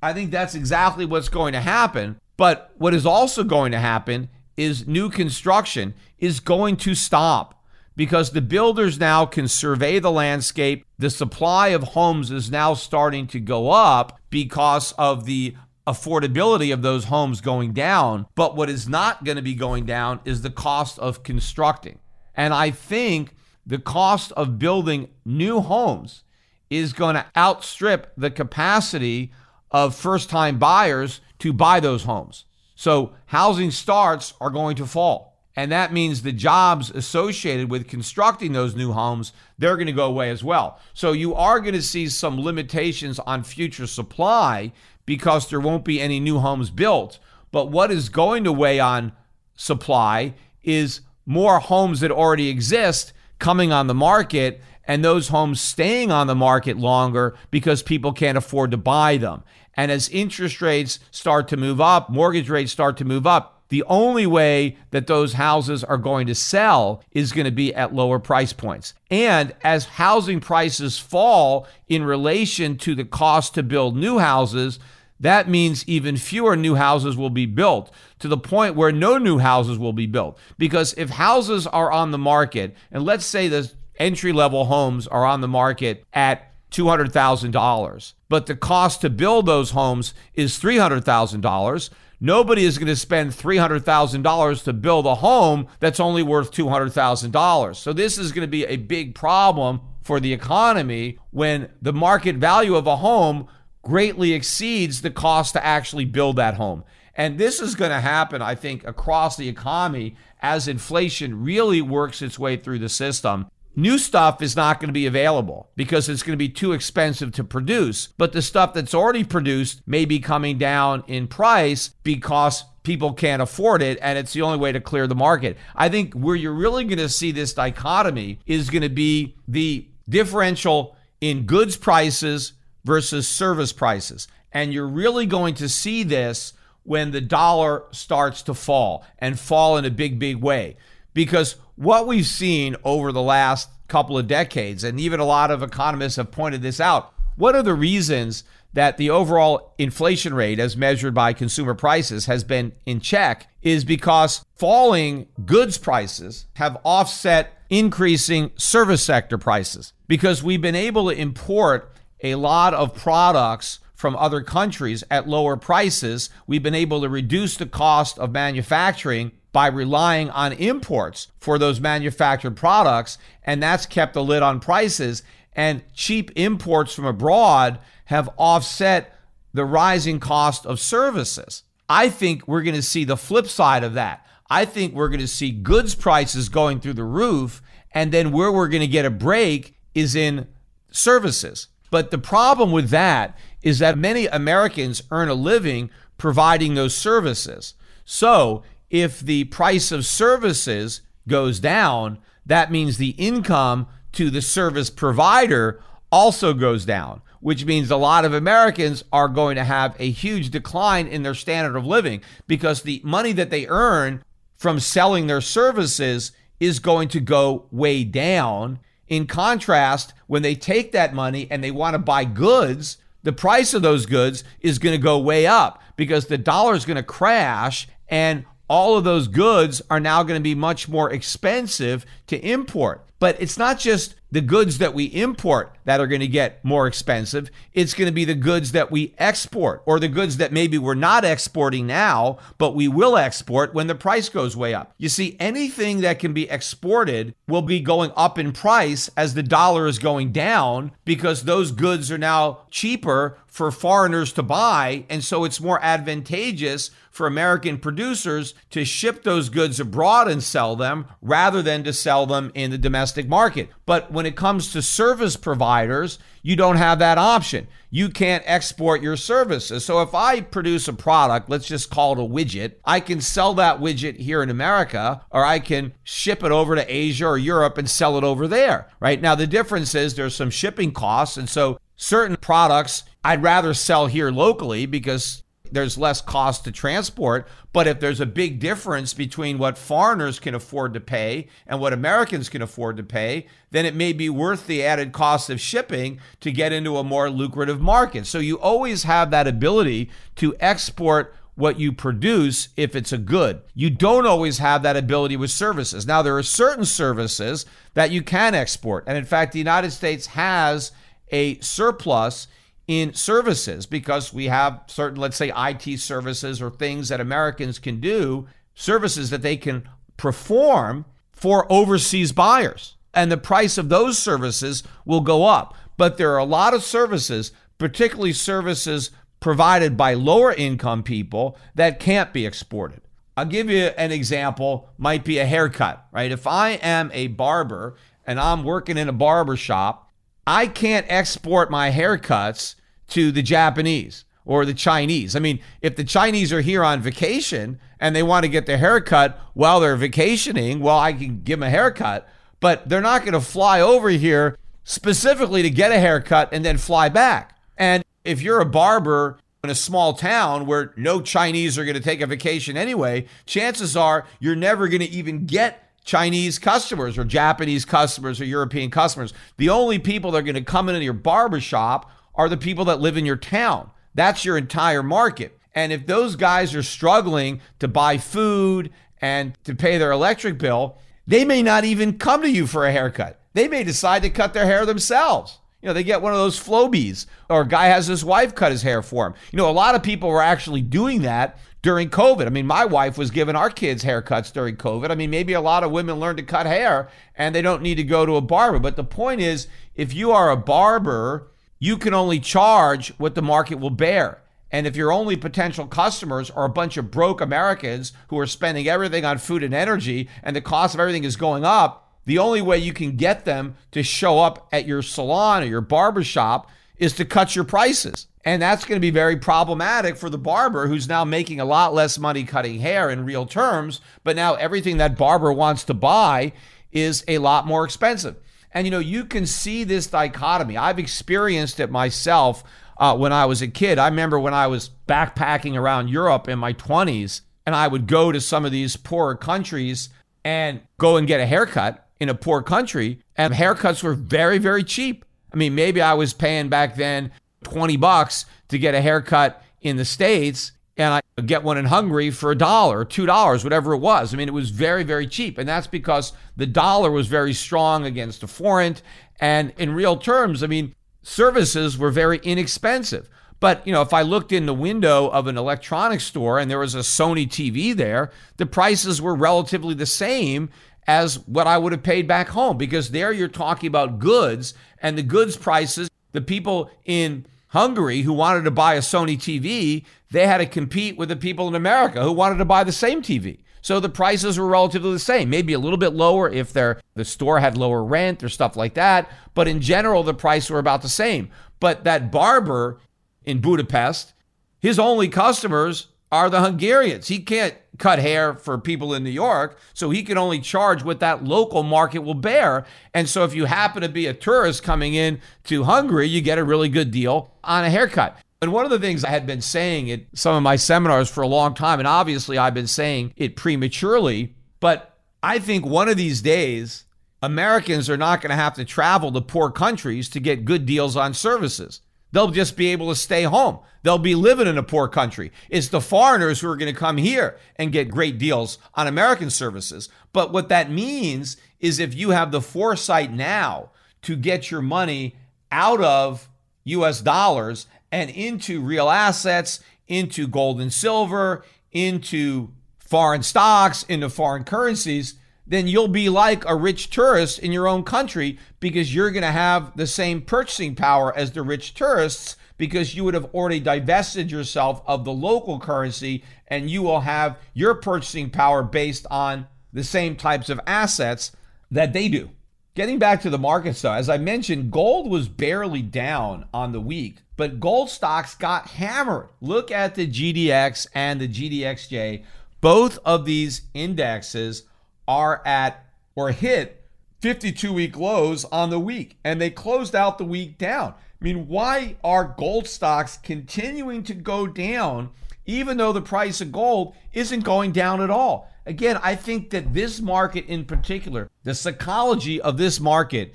I think that's exactly what's going to happen. But what is also going to happen is new construction is going to stop because the builders now can survey the landscape. The supply of homes is now starting to go up because of the affordability of those homes going down. But what is not going to be going down is the cost of constructing. And I think the cost of building new homes is going to outstrip the capacity of first time buyers to buy those homes. So housing starts are going to fall. And that means the jobs associated with constructing those new homes, they're going to go away as well. So you are going to see some limitations on future supply because there won't be any new homes built. But what is going to weigh on supply is more homes that already exist coming on the market and those homes staying on the market longer because people can't afford to buy them. And as interest rates start to move up, mortgage rates start to move up, the only way that those houses are going to sell is going to be at lower price points. And as housing prices fall in relation to the cost to build new houses, that means even fewer new houses will be built to the point where no new houses will be built. Because if houses are on the market, and let's say the entry level homes are on the market at $200,000, but the cost to build those homes is $300,000. Nobody is going to spend $300,000 to build a home that's only worth $200,000. So, this is going to be a big problem for the economy when the market value of a home greatly exceeds the cost to actually build that home. And this is going to happen, I think, across the economy as inflation really works its way through the system. New stuff is not going to be available because it's going to be too expensive to produce. But the stuff that's already produced may be coming down in price because people can't afford it and it's the only way to clear the market. I think where you're really going to see this dichotomy is going to be the differential in goods prices versus service prices. And you're really going to see this when the dollar starts to fall and fall in a big, big way. Because what we've seen over the last couple of decades, and even a lot of economists have pointed this out, what are the reasons that the overall inflation rate, as measured by consumer prices, has been in check is because falling goods prices have offset increasing service sector prices because we've been able to import a lot of products from other countries at lower prices. We've been able to reduce the cost of manufacturing by relying on imports for those manufactured products, and that's kept the lid on prices. And cheap imports from abroad have offset the rising cost of services. I think we're going to see the flip side of that. I think we're going to see goods prices going through the roof, and then where we're going to get a break is in services. But the problem with that is that many Americans earn a living providing those services. So if the price of services goes down, that means the income to the service provider also goes down, which means a lot of Americans are going to have a huge decline in their standard of living because the money that they earn from selling their services is going to go way down. In contrast, when they take that money and they want to buy goods, the price of those goods is going to go way up because the dollar is going to crash and all of those goods are now going to be much more expensive to import. But it's not just the goods that we import that are going to get more expensive. It's going to be the goods that we export or the goods that maybe we're not exporting now, but we will export when the price goes way up. You see, anything that can be exported will be going up in price as the dollar is going down because those goods are now cheaper for foreigners to buy. And so it's more advantageous for American producers to ship those goods abroad and sell them rather than to sell them in the domestic market. But when it comes to service providers, you don't have that option. You can't export your services. So if I produce a product, let's just call it a widget, I can sell that widget here in America or I can ship it over to Asia or Europe and sell it over there, right? Now the difference is there's some shipping costs and so certain products I'd rather sell here locally because there's less cost to transport. But if there's a big difference between what foreigners can afford to pay and what Americans can afford to pay, then it may be worth the added cost of shipping to get into a more lucrative market. So you always have that ability to export what you produce if it's a good. You don't always have that ability with services. Now, there are certain services that you can export. And in fact, the United States has a surplus in services because we have certain, let's say, IT services or things that Americans can do, services that they can perform for overseas buyers. And the price of those services will go up. But there are a lot of services, particularly services provided by lower income people, that can't be exported. I'll give you an example, might be a haircut, right? If I am a barber and I'm working in a barber shop I can't export my haircuts to the Japanese or the Chinese. I mean, if the Chinese are here on vacation and they want to get their haircut while they're vacationing, well, I can give them a haircut, but they're not going to fly over here specifically to get a haircut and then fly back. And if you're a barber in a small town where no Chinese are going to take a vacation anyway, chances are you're never going to even get Chinese customers or Japanese customers or European customers. The only people that are going to come into your barbershop are the people that live in your town. That's your entire market. And if those guys are struggling to buy food and to pay their electric bill, they may not even come to you for a haircut. They may decide to cut their hair themselves. You know, they get one of those Flowbees, or a guy has his wife cut his hair for him. You know, a lot of people were actually doing that during COVID. I mean, my wife was giving our kids haircuts during COVID. I mean, maybe a lot of women learn to cut hair and they don't need to go to a barber. But the point is, if you are a barber, you can only charge what the market will bear. And if your only potential customers are a bunch of broke Americans who are spending everything on food and energy and the cost of everything is going up, the only way you can get them to show up at your salon or your barbershop is to cut your prices. And that's going to be very problematic for the barber who's now making a lot less money cutting hair in real terms. But now everything that barber wants to buy is a lot more expensive. And you know, you can see this dichotomy. I've experienced it myself uh, when I was a kid. I remember when I was backpacking around Europe in my 20s, and I would go to some of these poorer countries and go and get a haircut in a poor country, and haircuts were very, very cheap. I mean, maybe I was paying back then 20 bucks to get a haircut in the States and I get one in Hungary for a dollar, two dollars, whatever it was. I mean, it was very, very cheap. And that's because the dollar was very strong against the forint. And in real terms, I mean, services were very inexpensive. But, you know, if I looked in the window of an electronics store and there was a Sony TV there, the prices were relatively the same as what I would have paid back home because there you're talking about goods and the goods prices, the people in Hungary who wanted to buy a Sony TV, they had to compete with the people in America who wanted to buy the same TV. So the prices were relatively the same, maybe a little bit lower if the store had lower rent or stuff like that. But in general, the prices were about the same. But that barber in Budapest, his only customers are the Hungarians. He can't cut hair for people in New York, so he can only charge what that local market will bear. And so if you happen to be a tourist coming in to Hungary, you get a really good deal on a haircut. And one of the things I had been saying at some of my seminars for a long time, and obviously I've been saying it prematurely, but I think one of these days, Americans are not going to have to travel to poor countries to get good deals on services. They'll just be able to stay home. They'll be living in a poor country. It's the foreigners who are going to come here and get great deals on American services. But what that means is if you have the foresight now to get your money out of US dollars and into real assets, into gold and silver, into foreign stocks, into foreign currencies, then you'll be like a rich tourist in your own country because you're going to have the same purchasing power as the rich tourists because you would have already divested yourself of the local currency and you will have your purchasing power based on the same types of assets that they do. Getting back to the markets, though, as I mentioned, gold was barely down on the week, but gold stocks got hammered. Look at the GDX and the GDXJ. Both of these indexes are at or hit 52 week lows on the week, and they closed out the week down. I mean, why are gold stocks continuing to go down even though the price of gold isn't going down at all? Again, I think that this market in particular, the psychology of this market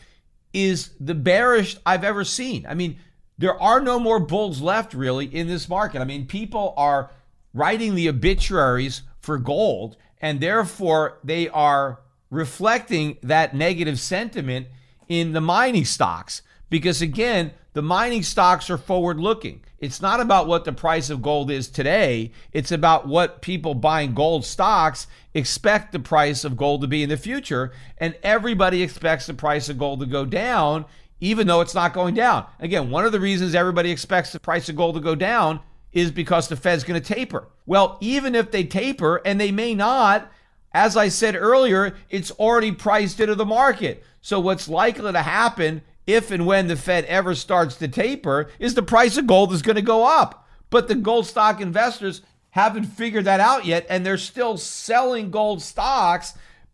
is the bearish I've ever seen. I mean, there are no more bulls left really in this market. I mean, people are writing the obituaries for gold and therefore they are reflecting that negative sentiment in the mining stocks. Because again, the mining stocks are forward looking. It's not about what the price of gold is today, it's about what people buying gold stocks expect the price of gold to be in the future. And everybody expects the price of gold to go down, even though it's not going down. Again, one of the reasons everybody expects the price of gold to go down is because the Fed's going to taper. Well, even if they taper, and they may not, as I said earlier, it's already priced into the market. So, what's likely to happen if and when the Fed ever starts to taper is the price of gold is going to go up. But the gold stock investors haven't figured that out yet, and they're still selling gold stocks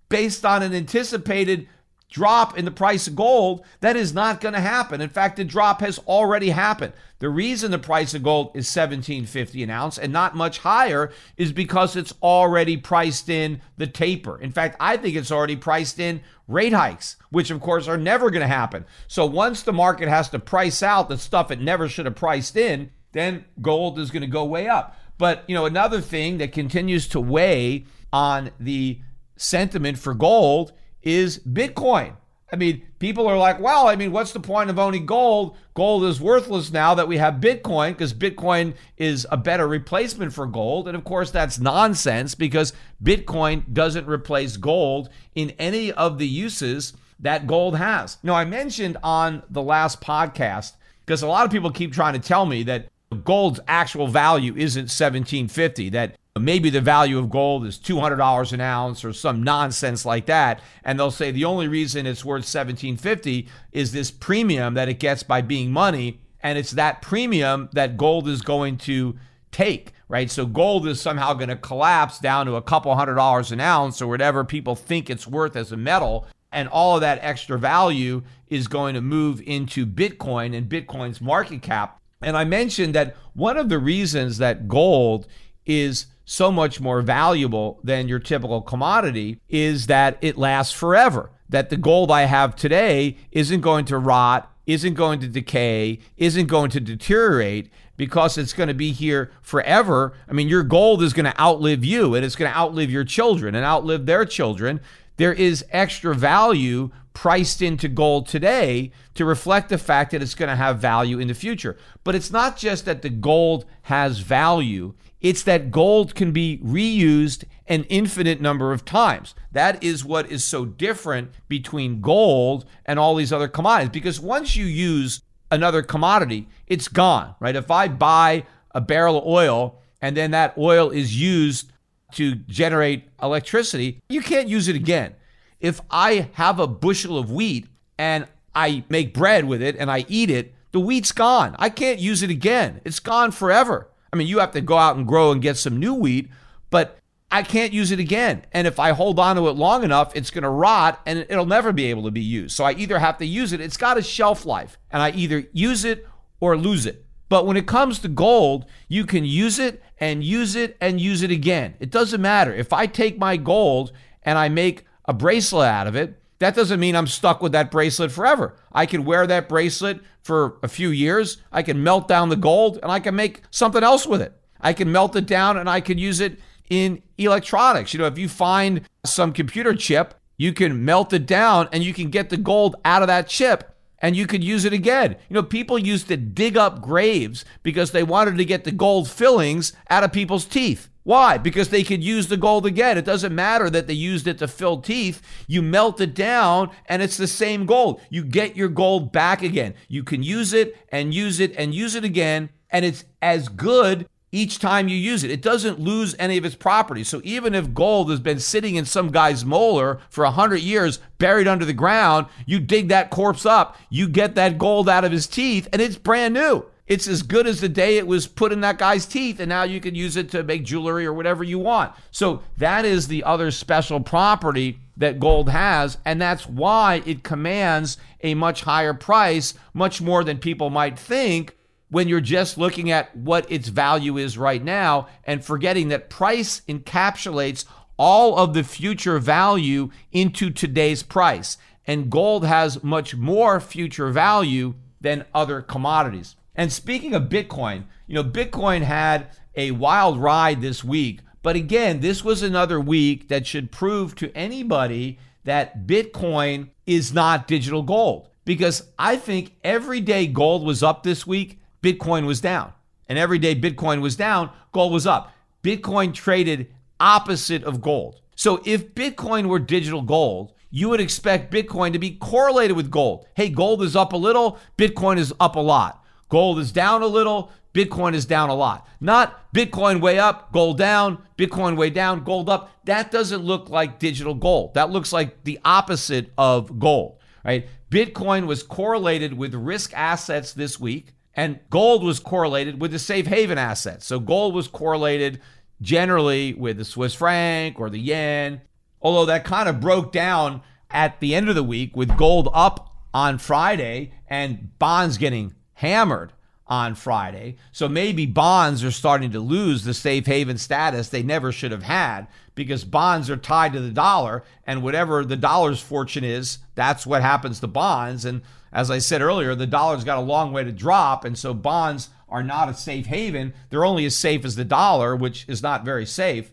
based on an anticipated drop in the price of gold, that is not going to happen. In fact, the drop has already happened. The reason the price of gold is 1750 an ounce and not much higher is because it's already priced in the taper. In fact, I think it's already priced in rate hikes, which of course are never going to happen. So once the market has to price out the stuff it never should have priced in, then gold is going to go way up. But, you know, another thing that continues to weigh on the sentiment for gold is Bitcoin. I mean, people are like, well, I mean, what's the point of owning gold? Gold is worthless now that we have Bitcoin because Bitcoin is a better replacement for gold. And of course, that's nonsense because Bitcoin doesn't replace gold in any of the uses that gold has. Now, I mentioned on the last podcast because a lot of people keep trying to tell me that gold's actual value isn't 1750, that maybe the value of gold is $200 an ounce or some nonsense like that. And they'll say the only reason it's worth 1750 is this premium that it gets by being money. And it's that premium that gold is going to take right? So gold is somehow going to collapse down to a couple hundred dollars an ounce or whatever people think it's worth as a metal. And all of that extra value is going to move into bitcoin and bitcoin's market cap. And i mentioned that one of the reasons that gold is so much more valuable than your typical commodity is that it lasts forever. That the gold I have today isn't going to rot, isn't going to decay, isn't going to deteriorate because it's going to be here forever. I mean, your gold is going to outlive you and it's going to outlive your children and outlive their children. There is extra value priced into gold today to reflect the fact that it's going to have value in the future. But it's not just that the gold has value, it's that gold can be reused an infinite number of times. That is what is so different between gold and all these other commodities. Because once you use another commodity, it's gone, right? If I buy a barrel of oil and then that oil is used to generate electricity, you can't use it again. If I have a bushel of wheat and I make bread with it and I eat it, the wheat's gone. I can't use it again. It's gone forever. I mean, you have to go out and grow and get some new wheat, but I can't use it again. And if I hold on to it long enough, it's going to rot and it'll never be able to be used. So I either have to use it, it's got a shelf life, and I either use it or lose it. But when it comes to gold, you can use it and use it and use it again. It doesn't matter. If I take my gold and I make a bracelet out of it, that doesn't mean I'm stuck with that bracelet forever. I can wear that bracelet for a few years. I can melt down the gold and I can make something else with it. I can melt it down and I can use it in electronics. You know, if you find some computer chip, you can melt it down and you can get the gold out of that chip and you could use it again. You know, people used to dig up graves because they wanted to get the gold fillings out of people's teeth. Why? Because they could use the gold again. It doesn't matter that they used it to fill teeth. You melt it down and it's the same gold. You get your gold back again. You can use it and use it and use it again, and it's as good each time you use it. It doesn't lose any of its properties. So even if gold has been sitting in some guy's molar for 100 years, buried under the ground, you dig that corpse up, you get that gold out of his teeth, and it's brand new. It's as good as the day it was put in that guy's teeth, and now you can use it to make jewelry or whatever you want. So that is the other special property that gold has, and that's why it commands a much higher price, much more than people might think when you're just looking at what its value is right now and forgetting that price encapsulates all of the future value into today's price. And gold has much more future value than other commodities. And speaking of Bitcoin, you know, Bitcoin had a wild ride this week. But again, this was another week that should prove to anybody that Bitcoin is not digital gold. Because I think every day gold was up this week, Bitcoin was down. And every day Bitcoin was down, gold was up. Bitcoin traded opposite of gold. So if Bitcoin were digital gold, you would expect Bitcoin to be correlated with gold. Hey, gold is up a little, Bitcoin is up a lot. Gold is down a little, Bitcoin is down a lot. Not Bitcoin way up, gold down, Bitcoin way down, gold up. That doesn't look like digital gold. That looks like the opposite of gold, right? Bitcoin was correlated with risk assets this week, and gold was correlated with the safe haven assets. So gold was correlated generally with the Swiss franc or the yen, although that kind of broke down at the end of the week with gold up on Friday and bonds getting hammered on Friday. So maybe bonds are starting to lose the safe haven status they never should have had because bonds are tied to the dollar and whatever the dollar's fortune is, that's what happens to bonds and as I said earlier, the dollar's got a long way to drop and so bonds are not a safe haven. They're only as safe as the dollar, which is not very safe.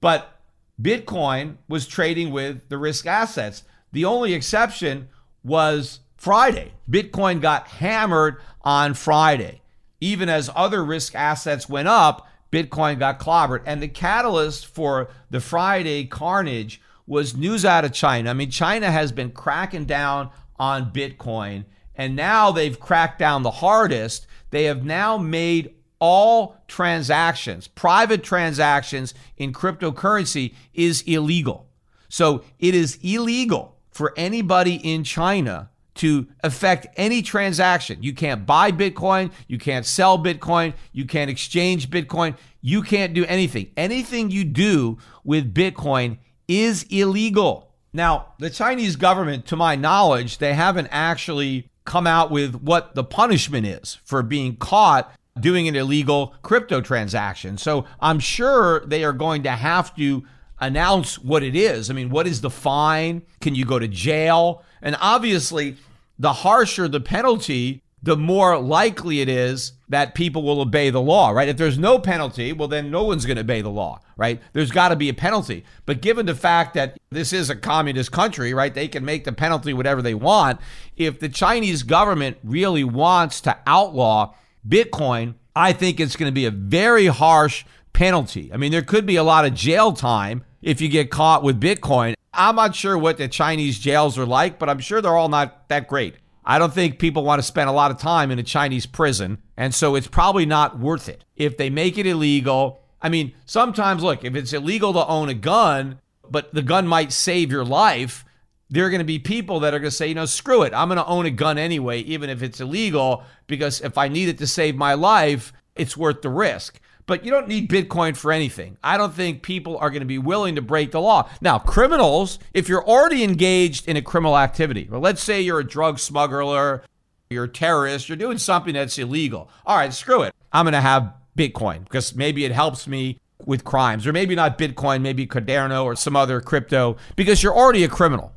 But Bitcoin was trading with the risk assets. The only exception was Friday. Bitcoin got hammered on Friday. Even as other risk assets went up, Bitcoin got clobbered. And the catalyst for the Friday carnage was news out of China. I mean, China has been cracking down on Bitcoin, and now they've cracked down the hardest. They have now made all transactions, private transactions in cryptocurrency, is illegal. So it is illegal for anybody in China to affect any transaction. You can't buy Bitcoin, you can't sell Bitcoin, you can't exchange Bitcoin, you can't do anything. Anything you do with Bitcoin is illegal. Now, the Chinese government, to my knowledge, they haven't actually come out with what the punishment is for being caught doing an illegal crypto transaction. So I'm sure they are going to have to announce what it is. I mean, what is the fine? Can you go to jail? And obviously, the harsher the penalty, the more likely it is that people will obey the law, right? If there's no penalty, well, then no one's going to obey the law, right? There's got to be a penalty. But given the fact that this is a communist country, right, they can make the penalty whatever they want. If the Chinese government really wants to outlaw Bitcoin, I think it's going to be a very harsh penalty. I mean, there could be a lot of jail time if you get caught with Bitcoin. I'm not sure what the Chinese jails are like, but I'm sure they're all not that great. I don't think people want to spend a lot of time in a Chinese prison. And so it's probably not worth it. If they make it illegal, I mean, sometimes, look, if it's illegal to own a gun, but the gun might save your life, there are going to be people that are going to say, you know, screw it. I'm going to own a gun anyway, even if it's illegal, because if I need it to save my life, it's worth the risk. But you don't need Bitcoin for anything. I don't think people are going to be willing to break the law. Now, criminals, if you're already engaged in a criminal activity, well, let's say you're a drug smuggler, you're a terrorist, you're doing something that's illegal. All right, screw it. I'm going to have Bitcoin because maybe it helps me with crimes, or maybe not Bitcoin, maybe Cardano or some other crypto, because you're already a criminal.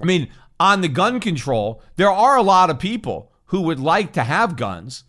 I mean, on the gun control, there are a lot of people who would like to have guns,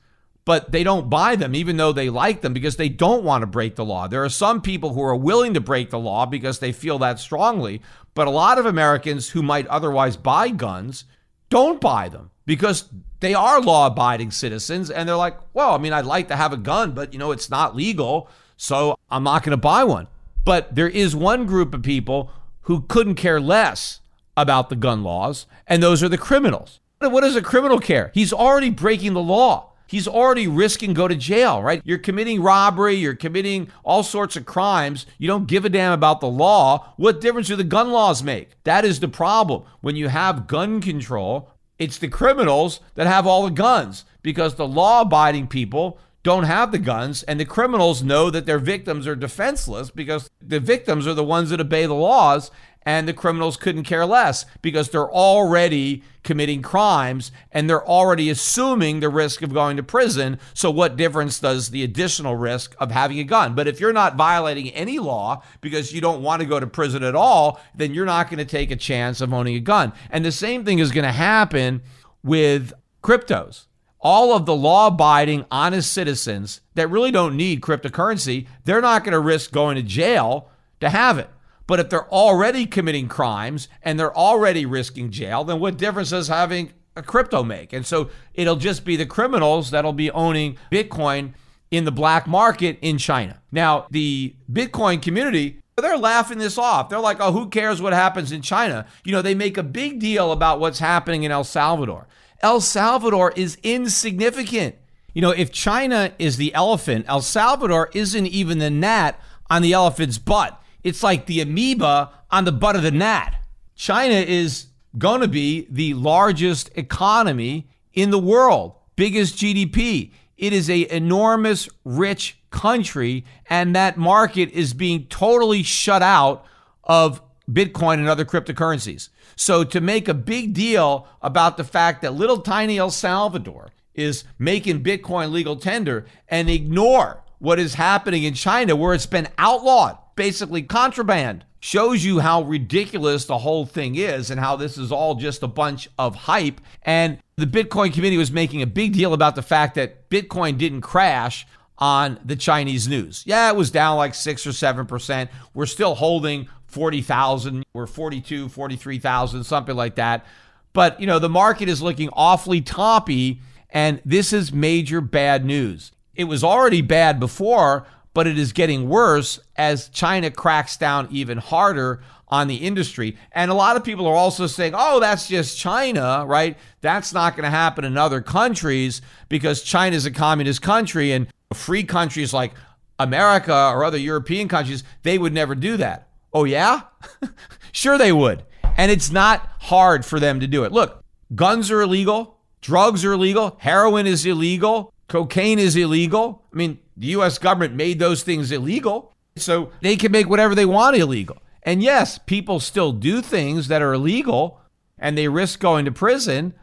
but they don't buy them even though they like them because they don't want to break the law. There are some people who are willing to break the law because they feel that strongly, but a lot of Americans who might otherwise buy guns don't buy them because they are law abiding citizens and they're like, well, I mean, I'd like to have a gun, but you know, it's not legal, so I'm not going to buy one. But there is one group of people who couldn't care less about the gun laws, and those are the criminals. What does a criminal care? He's already breaking the law. He's already risking go to jail, right? You're committing robbery, you're committing all sorts of crimes. You don't give a damn about the law. What difference do the gun laws make? That is the problem. When you have gun control, it's the criminals that have all the guns because the law abiding people don't have the guns, and the criminals know that their victims are defenseless because the victims are the ones that obey the laws, and the criminals couldn't care less because they're already committing crimes and they're already assuming the risk of going to prison. So, what difference does the additional risk of having a gun? But if you're not violating any law because you don't want to go to prison at all, then you're not going to take a chance of owning a gun. And the same thing is going to happen with cryptos. All of the law abiding, honest citizens that really don't need cryptocurrency, they're not going to risk going to jail to have it. But if they're already committing crimes and they're already risking jail, then what difference does having a crypto make? And so it'll just be the criminals that'll be owning Bitcoin in the black market in China. Now, the Bitcoin community, they're laughing this off. They're like, oh, who cares what happens in China? You know, they make a big deal about what's happening in El Salvador. El Salvador is insignificant. You know, if China is the elephant, El Salvador isn't even the gnat on the elephant's butt. It's like the amoeba on the butt of the gnat. China is going to be the largest economy in the world, biggest GDP. It is a enormous rich country and that market is being totally shut out of Bitcoin and other cryptocurrencies. So to make a big deal about the fact that little tiny El Salvador is making Bitcoin legal tender and ignore what is happening in China where it's been outlawed basically contraband. Shows you how ridiculous the whole thing is and how this is all just a bunch of hype. And the Bitcoin community was making a big deal about the fact that Bitcoin didn't crash on the Chinese news. Yeah, it was down like 6 or 7%. We're still holding 40,000. We're 42, 43,000, something like that. But, you know, the market is looking awfully toppy and this is major bad news. It was already bad before, but it is getting worse as China cracks down even harder on the industry. And a lot of people are also saying, oh, that's just China, right? That's not going to happen in other countries because China is a communist country and free countries like America or other European countries, they would never do that. Oh, yeah? [LAUGHS] sure, they would. And it's not hard for them to do it. Look, guns are illegal, drugs are illegal, heroin is illegal, cocaine is illegal. I mean, the US government made those things illegal, so they can make whatever they want illegal. And yes, people still do things that are illegal and they risk going to prison,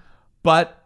but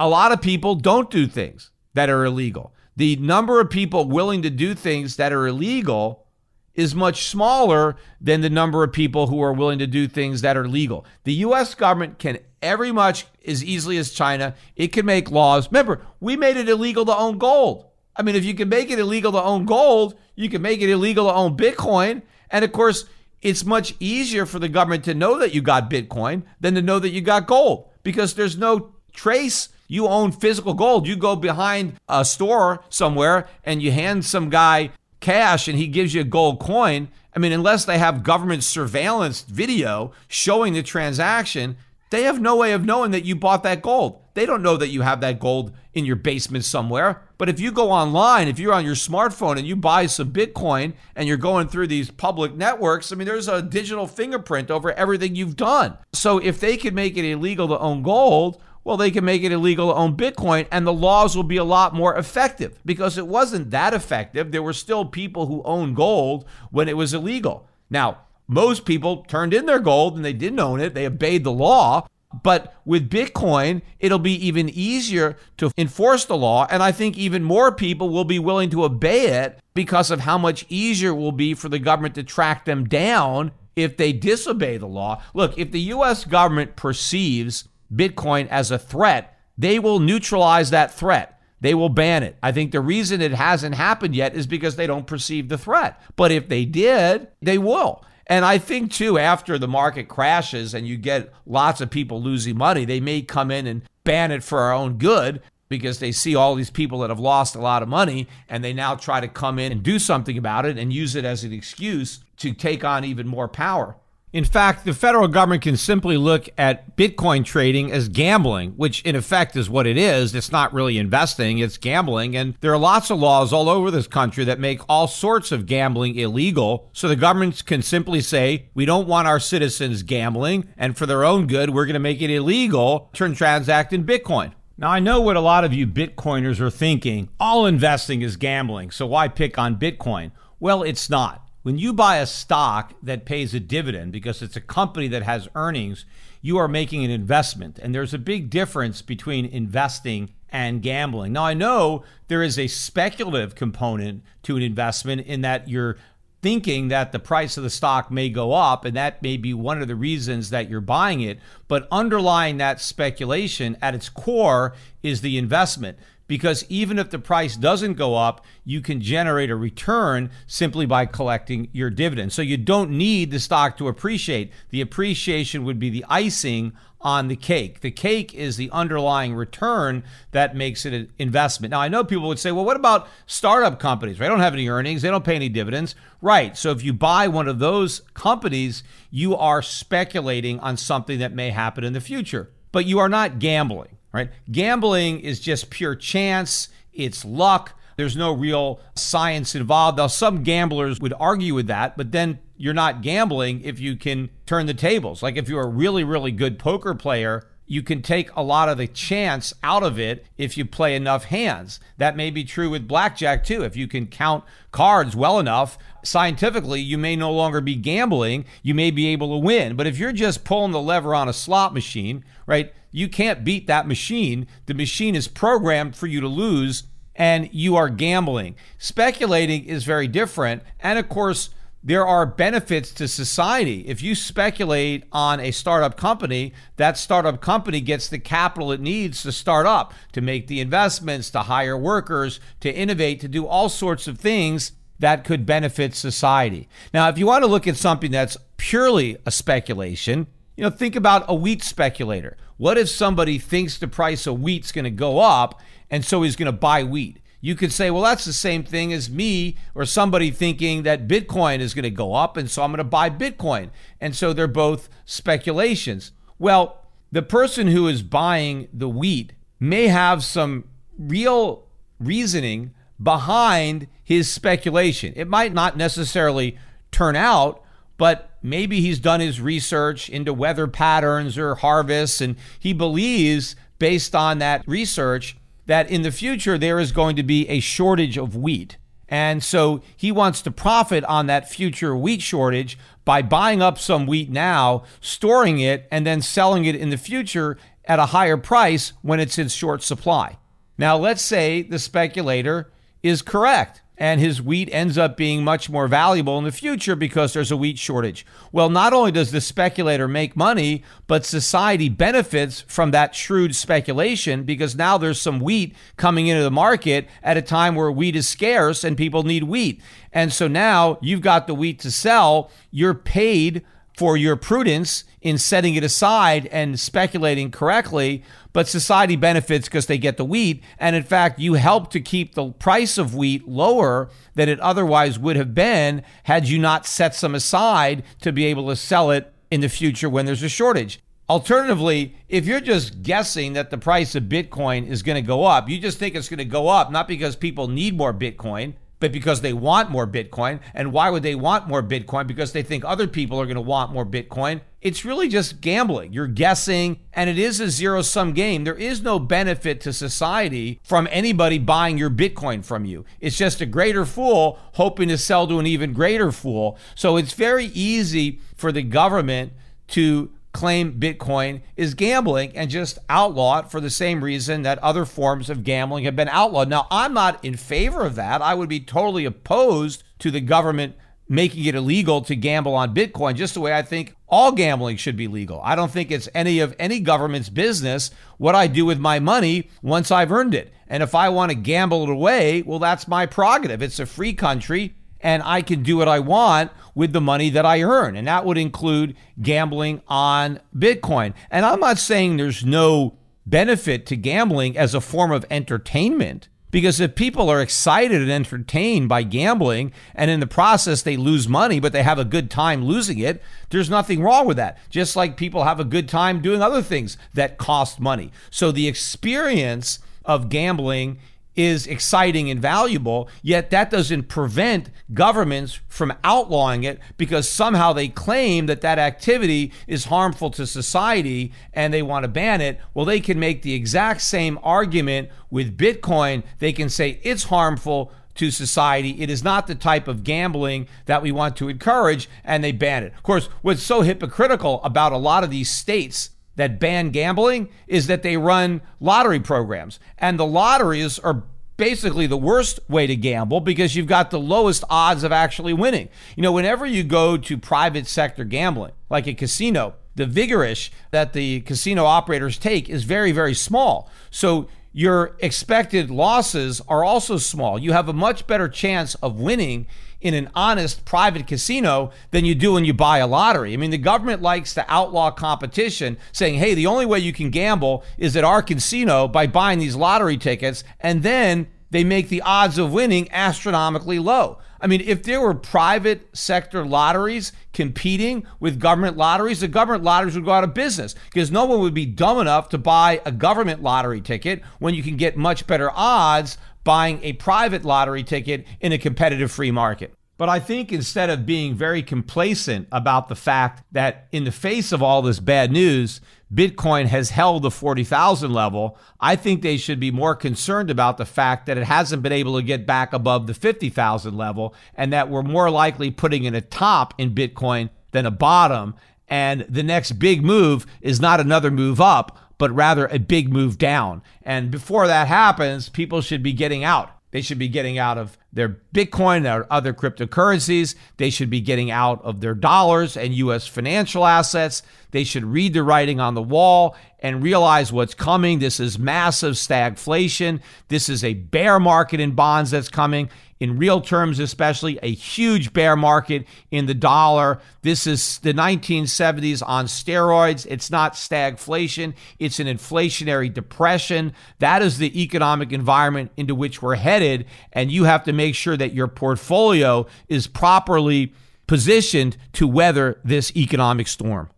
a lot of people don't do things that are illegal. The number of people willing to do things that are illegal is much smaller than the number of people who are willing to do things that are legal. The US government can every much as easily as China, it can make laws. Remember, we made it illegal to own gold. I mean, if you can make it illegal to own gold, you can make it illegal to own Bitcoin. And of course, it's much easier for the government to know that you got Bitcoin than to know that you got gold because there's no trace. You own physical gold. You go behind a store somewhere and you hand some guy cash and he gives you a gold coin. I mean, unless they have government surveillance video showing the transaction, they have no way of knowing that you bought that gold. They don't know that you have that gold in your basement somewhere. But if you go online, if you're on your smartphone and you buy some Bitcoin and you're going through these public networks, I mean, there's a digital fingerprint over everything you've done. So if they could make it illegal to own gold, well, they can make it illegal to own Bitcoin, and the laws will be a lot more effective because it wasn't that effective. There were still people who owned gold when it was illegal. Now, most people turned in their gold and they didn't own it. They obeyed the law. But with Bitcoin, it'll be even easier to enforce the law. And I think even more people will be willing to obey it because of how much easier it will be for the government to track them down if they disobey the law. Look, if the US government perceives Bitcoin as a threat, they will neutralize that threat. They will ban it. I think the reason it hasn't happened yet is because they don't perceive the threat. But if they did, they will. And I think too, after the market crashes and you get lots of people losing money, they may come in and ban it for our own good because they see all these people that have lost a lot of money and they now try to come in and do something about it and use it as an excuse to take on even more power. In fact, the federal government can simply look at Bitcoin trading as gambling, which in effect is what it is. It's not really investing, it's gambling. And there are lots of laws all over this country that make all sorts of gambling illegal. So the government can simply say, we don't want our citizens gambling. And for their own good, we're going to make it illegal to transact in Bitcoin. Now, I know what a lot of you Bitcoiners are thinking. All investing is gambling, so why pick on Bitcoin? Well, it's not. When you buy a stock that pays a dividend because it's a company that has earnings, you are making an investment. And there's a big difference between investing and gambling. Now, I know there is a speculative component to an investment in that you're thinking that the price of the stock may go up, and that may be one of the reasons that you're buying it. But underlying that speculation at its core is the investment because even if the price doesn't go up, you can generate a return simply by collecting your dividend. So you don't need the stock to appreciate. The appreciation would be the icing on the cake. The cake is the underlying return that makes it an investment. Now, I know people would say, well, what about startup companies? They don't have any earnings, they don't pay any dividends. Right. So if you buy one of those companies, you are speculating on something that may happen in the future, but you are not gambling right? Gambling is just pure chance, it's luck. There's no real science involved. Now, some gamblers would argue with that, but then you're not gambling if you can turn the tables. Like if you're a really, really good poker player, you can take a lot of the chance out of it if you play enough hands. That may be true with blackjack too. If you can count cards well enough, scientifically, you may no longer be gambling. You may be able to win. But if you're just pulling the lever on a slot machine, right, you can't beat that machine. The machine is programmed for you to lose, and you are gambling. Speculating is very different. And of course, there are benefits to society. If you speculate on a startup company, that startup company gets the capital it needs to start up, to make the investments, to hire workers, to innovate, to do all sorts of things that could benefit society. Now, if you want to look at something that's purely a speculation, you know, think about a wheat speculator. What if somebody thinks the price of wheat's going to go up and so he's going to buy wheat? You could say, well, that's the same thing as me or somebody thinking that Bitcoin is going to go up, and so I'm going to buy Bitcoin. And so they're both speculations. Well, the person who is buying the wheat may have some real reasoning behind his speculation. It might not necessarily turn out, but maybe he's done his research into weather patterns or harvests, and he believes, based on that research, that in the future there is going to be a shortage of wheat. And so he wants to profit on that future wheat shortage by buying up some wheat now, storing it, and then selling it in the future at a higher price when it's in short supply. Now, let's say the speculator is correct and his wheat ends up being much more valuable in the future because there's a wheat shortage. Well, not only does the speculator make money, but society benefits from that shrewd speculation because now there's some wheat coming into the market at a time where wheat is scarce and people need wheat. And so now you've got the wheat to sell, you're paid for your prudence in setting it aside and speculating correctly but society benefits because they get the wheat. And in fact, you help to keep the price of wheat lower than it otherwise would have been had you not set some aside to be able to sell it in the future when there's a shortage. Alternatively, if you're just guessing that the price of Bitcoin is going to go up, you just think it's going to go up, not because people need more Bitcoin, but because they want more Bitcoin. And why would they want more Bitcoin? Because they think other people are going to want more Bitcoin. It's really just gambling. You're guessing, and it is a zero sum game. There is no benefit to society from anybody buying your Bitcoin from you. It's just a greater fool hoping to sell to an even greater fool. So it's very easy for the government to claim Bitcoin is gambling and just outlaw it for the same reason that other forms of gambling have been outlawed. Now, I'm not in favor of that. I would be totally opposed to the government making it illegal to gamble on Bitcoin, just the way I think all gambling should be legal. I don't think it's any of any government's business what I do with my money once I've earned it. And if I want to gamble it away, well, that's my prerogative. It's a free country and I can do what I want with the money that I earn. And that would include gambling on Bitcoin. And I'm not saying there's no benefit to gambling as a form of entertainment. Because if people are excited and entertained by gambling and in the process they lose money, but they have a good time losing it, there's nothing wrong with that. Just like people have a good time doing other things that cost money. So the experience of gambling is exciting and valuable, yet that doesn't prevent governments from outlawing it because somehow they claim that that activity is harmful to society and they want to ban it. Well, they can make the exact same argument with Bitcoin. They can say it's harmful to society. It is not the type of gambling that we want to encourage, and they ban it. Of course, what's so hypocritical about a lot of these states that ban gambling is that they run lottery programs. And the lotteries are basically the worst way to gamble because you've got the lowest odds of actually winning. You know, whenever you go to private sector gambling, like a casino, the vigorish that the casino operators take is very, very small. So your expected losses are also small. You have a much better chance of winning in an honest private casino than you do when you buy a lottery. I mean, the government likes to outlaw competition, saying, hey, the only way you can gamble is at our casino by buying these lottery tickets, and then they make the odds of winning astronomically low. I mean, if there were private sector lotteries competing with government lotteries, the government lotteries would go out of business because no one would be dumb enough to buy a government lottery ticket when you can get much better odds buying a private lottery ticket in a competitive free market. But I think instead of being very complacent about the fact that in the face of all this bad news, Bitcoin has held the 40,000 level, I think they should be more concerned about the fact that it hasn't been able to get back above the 50,000 level and that we're more likely putting in a top in Bitcoin than a bottom. And the next big move is not another move up, but rather a big move down. And before that happens, people should be getting out. They should be getting out of their Bitcoin, their other cryptocurrencies. They should be getting out of their dollars and US financial assets. They should read the writing on the wall and realize what's coming. This is massive stagflation. This is a bear market in bonds that's coming in real terms, especially a huge bear market in the dollar. This is the 1970s on steroids. It's not stagflation, it's an inflationary depression. That is the economic environment into which we're headed. And you have to make sure that your portfolio is properly positioned to weather this economic storm.